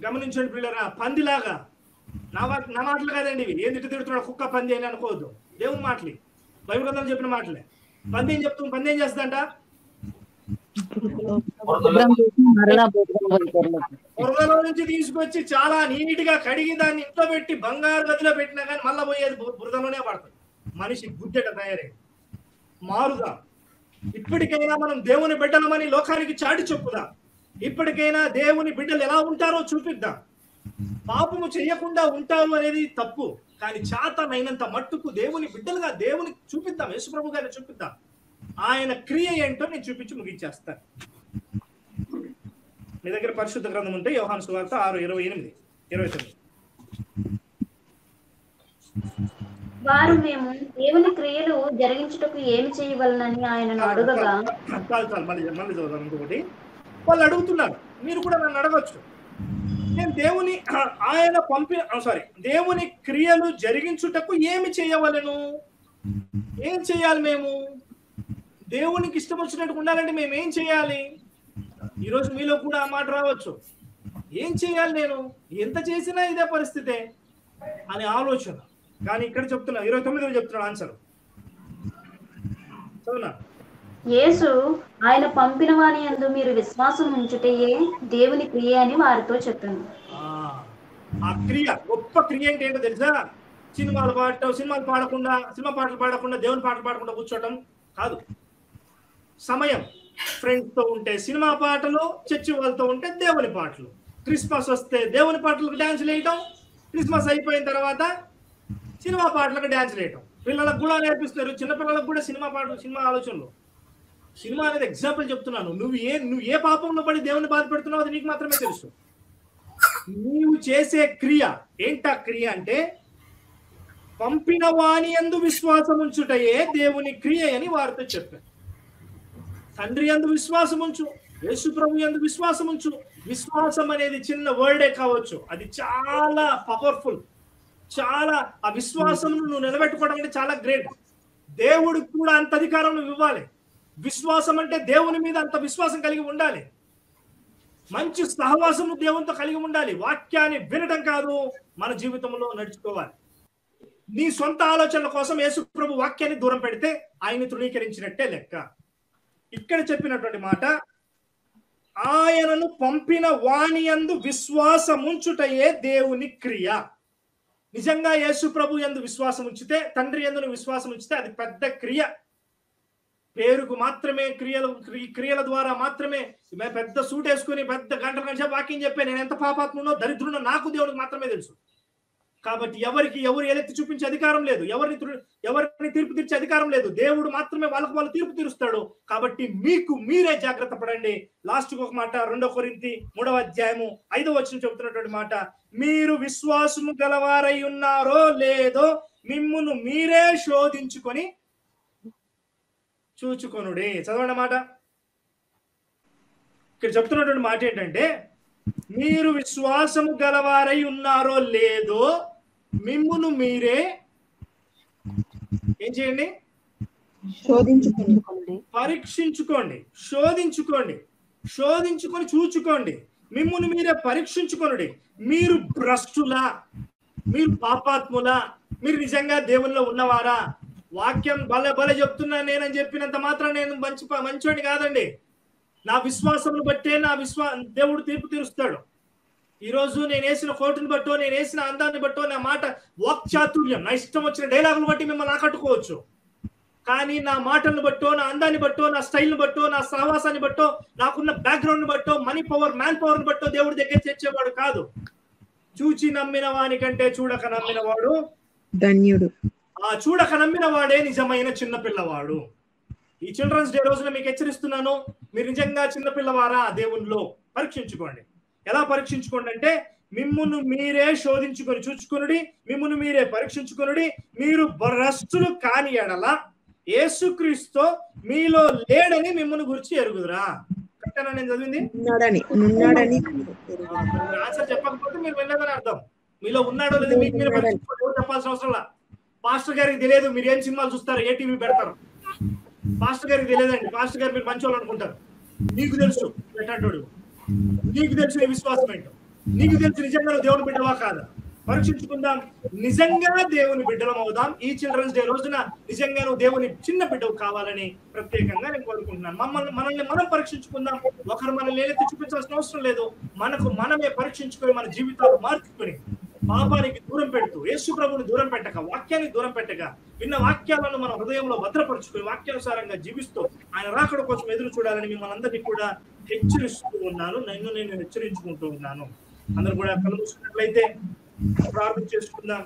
గమనించండి పిల్లరా పందిలాగా. నా నా మాటలు కాదండి ఇవి. ఏం తిట్టు తిడుతున్నాడు కుక్క పంది అని అనుకోవద్దు. దేవుని మాటలు. బైబిల్ గ్రంథంలో చెప్పిన మాటలే. పంది ఏం చెప్తుంది? పంది ఏం చేస్తుందంట? బురదలో నుంచి తీసుకొచ్చి చాలా నీట్గా కడిగి దాన్ని ఇంట్లో పెట్టి బంగారు గదిలో పెట్టినా కానీ మళ్ళా పోయేది బురదలోనే పడుతుంది. మనిషి గుడ్డెట తయారై మారుదా. ఇప్పటికైనా మనం దేవుని బిడ్డలమని లోకానికి చాటి చెప్పుదాం? ఇప్పటికైనా దేవుని బిడ్డలు ఎలా ఉంటారో చూపిద్దాం? పాపము చేయకుండా ఉంటారు అనేది తప్పు. కానీ చాతనైనంత మట్టుకు దేవుని బిడ్డలుగా దేవుని చూపిద్దాం. యేసుప్రభు గారిని చూపిద్దాం. ఆయన క్రియ ఏంటో నేను చూపించి ముగించేస్తాను మీ దగ్గర పరిశుద్ధ గ్రంథం ఉంటే యోహాను సువార్త ఆరు ఇరవై ఎనిమిది ఇరవై తొమ్మిది. వారు మేము దేవుని క్రియలు జరిగించుటకు ఏమి చేయవలనని అడుగగా చాలు చాలు మళ్ళీ మళ్ళీ చదువుదాం ఇంకొకటి. వాళ్ళు అడుగుతున్నారు. మీరు కూడా నన్ను అడగచ్చు. నేను దేవుని ఆయన పంపి సారీ దేవుని క్రియలు జరిగించుటకు ఏమి చేయవలెను? ఏం చేయాలి మేము? దేవునికి ఇష్టం వచ్చినట్టు ఉండాలంటే మేము ఏం చేయాలి? ఈరోజు మీలో కూడా ఆ మాట రావచ్చు. ఏం చేయాలి నేను? ఎంత చేసినా ఇదే పరిస్థితే అనే ఆలోచన. కానీ ఇక్కడ చెప్తున్నా ఇరవై తొమ్మిదిలో చెప్తున్నాడు ఆన్సర్. చదువునా యేసు ఆయన పంపిన వాని యందు మీరు విశ్వాసం ఉంచుటయే దేవుని క్రియ అని వారితో చెప్పాను. ఆ ఆ క్రియ గొప్ప క్రియ అంటే ఏంటో తెలుసా? సినిమాలు పాడటం సినిమాలు పాడకుండా సినిమా పాటలు పాడకుండా దేవుని పాటలు పాడకుండా కూర్చోవటం కాదు. సమయం. ఫ్రెండ్స్తో ఉంటే సినిమా పాటలు చర్చి వాళ్ళతో ఉంటే దేవుని పాటలు. క్రిస్మస్ వస్తే దేవుని పాటలకు డాన్స్ వేయటం క్రిస్మస్ అయిపోయిన తర్వాత సినిమా పాటలకు డాన్స్ వేయటం పిల్లలకు కూడా నేర్పిస్తారు చిన్న పిల్లలకు కూడా సినిమా పాటలు సినిమా ఆలోచనలు. సినిమా అనేది ఎగ్జాంపుల్ చెప్తున్నాను. నువ్వు ఏ నువ్వు ఏ పాపంలో పడి దేవుని బాధపెడుతున్నావు అది నీకు మాత్రమే తెలుసు. నీవు చేసే క్రియ ఏంటా క్రియ అంటే పంపిన వాణి ఎందు విశ్వాసం ఉంచుటయే దేవుని క్రియ అని వారితో చెప్పారు తండ్రి ఎందు విశ్వాసం ఉంచు యేసు ప్రభు యందు విశ్వాసం ఉంచు. విశ్వాసం అనేది చిన్న వర్డే కావచ్చు. అది చాలా పవర్ఫుల్ చాలా ఆ విశ్వాసం నువ్వు నిలబెట్టుకోవడం అంటే చాలా గ్రేట్ దేవుడికి కూడా అంత అధికారం నువ్వు ఇవ్వాలి. విశ్వాసం అంటే దేవుని మీద అంత విశ్వాసం కలిగి ఉండాలి. మంచి సహవాసము దేవునితో కలిగి ఉండాలి. వాక్యాన్ని వినడం కాదు మన జీవితంలో నడుచుకోవాలి. నీ సొంత ఆలోచనల కోసం యేసు ప్రభు వాక్యాన్ని దూరం పెడితే ఆయన్ని తృణీకరించినట్టే లెక్క. ఇక్కడ చెప్పినటువంటి మాట ఆయనను పంపిన వాణి యందు విశ్వాసముంచుటయే దేవుని క్రియ. నిజంగా యేసు ప్రభు ఎందు విశ్వాసం ఉంచితే తండ్రి యందు విశ్వాసం ఉంచితే అది పెద్ద క్రియ. పేరుకు మాత్రమే క్రియలు క్రియల ద్వారా మాత్రమే మే- పెద్ద సూట్ వేసుకుని పెద్ద గంటల గంట వాక్యం చెప్పే నేను ఎంత పాపాత్మనో దరిద్రునో నాకు దేవుడికి మాత్రమే తెలుసు. కాబట్టి ఎవరికి ఎవరు ఎలెత్తి చూపించే అధికారం లేదు ఎవరిని ఎవరిని తీర్పు తీర్చే అధికారం లేదు. దేవుడు మాత్రమే వాళ్ళకు వాళ్ళు తీర్పు తీరుస్తాడు. కాబట్టి మీకు మీరే జాగ్రత్త పడండి. లాస్ట్ ఒక మాట రెండో కొరింతి మూడవ అధ్యాయము ఐదవ వచ్చిన చెబుతున్నటువంటి మాట. మీరు విశ్వాసము గలవారై ఉన్నారో లేదో మిమ్మును మీరే శోధించుకొని చూచుకొనుడే. చదవండి మాట. ఇక్కడ చెప్తున్నటువంటి మాట ఏంటంటే మీరు విశ్వాసము గలవారై ఉన్నారో లేదో మిమ్మును మీరే ఏం చేయండి? శోధించుకోండి పరీక్షించుకోండి. శోధించుకోండి. శోధించుకొని చూచుకోండి. మిమ్మును మీరే పరీక్షించుకొనుడి. మీరు భ్రష్టులా మీరు పాపాత్ములా మీరు నిజంగా దేవుల్లో ఉన్నవారా? వాక్యం భలే భలే చెప్తున్నా నేనని చెప్పినంత మాత్రం నేను మంచి మంచోడిని కాదండి. నా విశ్వాసమును బట్టే నా విశ్వా దేవుడు తీర్పు తీరుస్తాడు. ఈ రోజు నేను వేసిన కోటుని బట్టో నేను వేసిన అందాన్ని బట్టో నా మాట వాక్చాతుర్యం. నా ఇష్టం వచ్చిన డైలాగులు బట్టి మిమ్మల్ని ఆకట్టుకోవచ్చు. కానీ నా మాటలను బట్టో నా అందాన్ని బట్టో నా స్టైల్ని బట్టో నా సహవాసాన్ని బట్టో నాకున్న బ్యాక్గ్రౌండ్ బట్టో మనీ పవర్ మ్యాన్ పవర్ బట్టో దేవుడి దగ్గర తెచ్చేవాడు కాదు. చూచి నమ్మిన వాని కంటే చూడక నమ్మిన వాడు. ధన్యుడు. ఆ చూడక నమ్మిన వాడే నిజమైన చిన్న పిల్లవాడు. ఈ చిల్డ్రన్స్ డే రోజున మీకు హెచ్చరిస్తున్నాను. మీరు నిజంగా చిన్న పిల్లవారా? దేవునిలో పరీక్షించుకోండి. ఎలా పరీక్షించుకోండి అంటే మిమ్మును మీరే శోధించుకొని చూచుకొనుడి మిమ్మును మీరే పరీక్షించుకొనుడి మీరు భ్రష్టులు కాని ఎడల యేసుక్రీస్తు మీలో లేడని మిమ్మల్ని గురించి ఎరుగుదురా? కరెక్టేనా నేను చదివింది? ఆన్సర్ చెప్పకపోతే మీరు వెళ్ళదని అర్థం. మీలో ఉన్నాడో లేదో మీకు మీరు చెప్పాల్సిన అవసరం లా? పాస్టర్ గారికి తెలియదు మీరు ఏం సినిమాలు చూస్తారు ఏ టీవీ పెడతారు? పాస్టర్ గారికి తెలియదండి పాస్టర్ గారు మీరు మంచోళ్ళు అనుకుంటారు. నీకు తెలుసు ఎట్లాంటోడు నీకు తెలుసు విశ్వాసం ఏంటో? నీకు తెలుసు నిజంగా దేవుని బిడ్డవా కాదా? పరీక్షించుకుందాం. నిజంగా దేవుని బిడ్డలం అవుదాం. ఈ చిల్డ్రన్స్ డే రోజున నిజంగా నువ్వు దేవుని చిన్న బిడ్డవు కావాలని ప్రత్యేకంగా నేను కోరుకుంటున్నాను. మమ్మల్ని మనల్ని మనం పరీక్షించుకుందాం. ఒకరు మనల్ని ఏదైతే చూపించాల్సిన అవసరం లేదు. మనకు మనమే పరీక్షించుకొని మన జీవితాలు మార్చుకొని పాపానికి దూరం పెడుతూ యేసు ప్రభుని దూరం పెట్టక వాక్యానికి దూరం పెట్టక విన్న వాక్యాలను మన హృదయంలో భద్రపరుచుకుని వాక్యానుసారంగా జీవిస్తూ ఆయన రాకడ కోసం ఎదురు చూడాలని మిమ్మల్ని అందరినీ కూడా హెచ్చరిస్తూ ఉన్నాను. నన్ను నేను హెచ్చరించుకుంటూ ఉన్నాను. అందరు కూడా కలుసుకున్నట్లయితే ప్రార్థన చేసుకుందాం.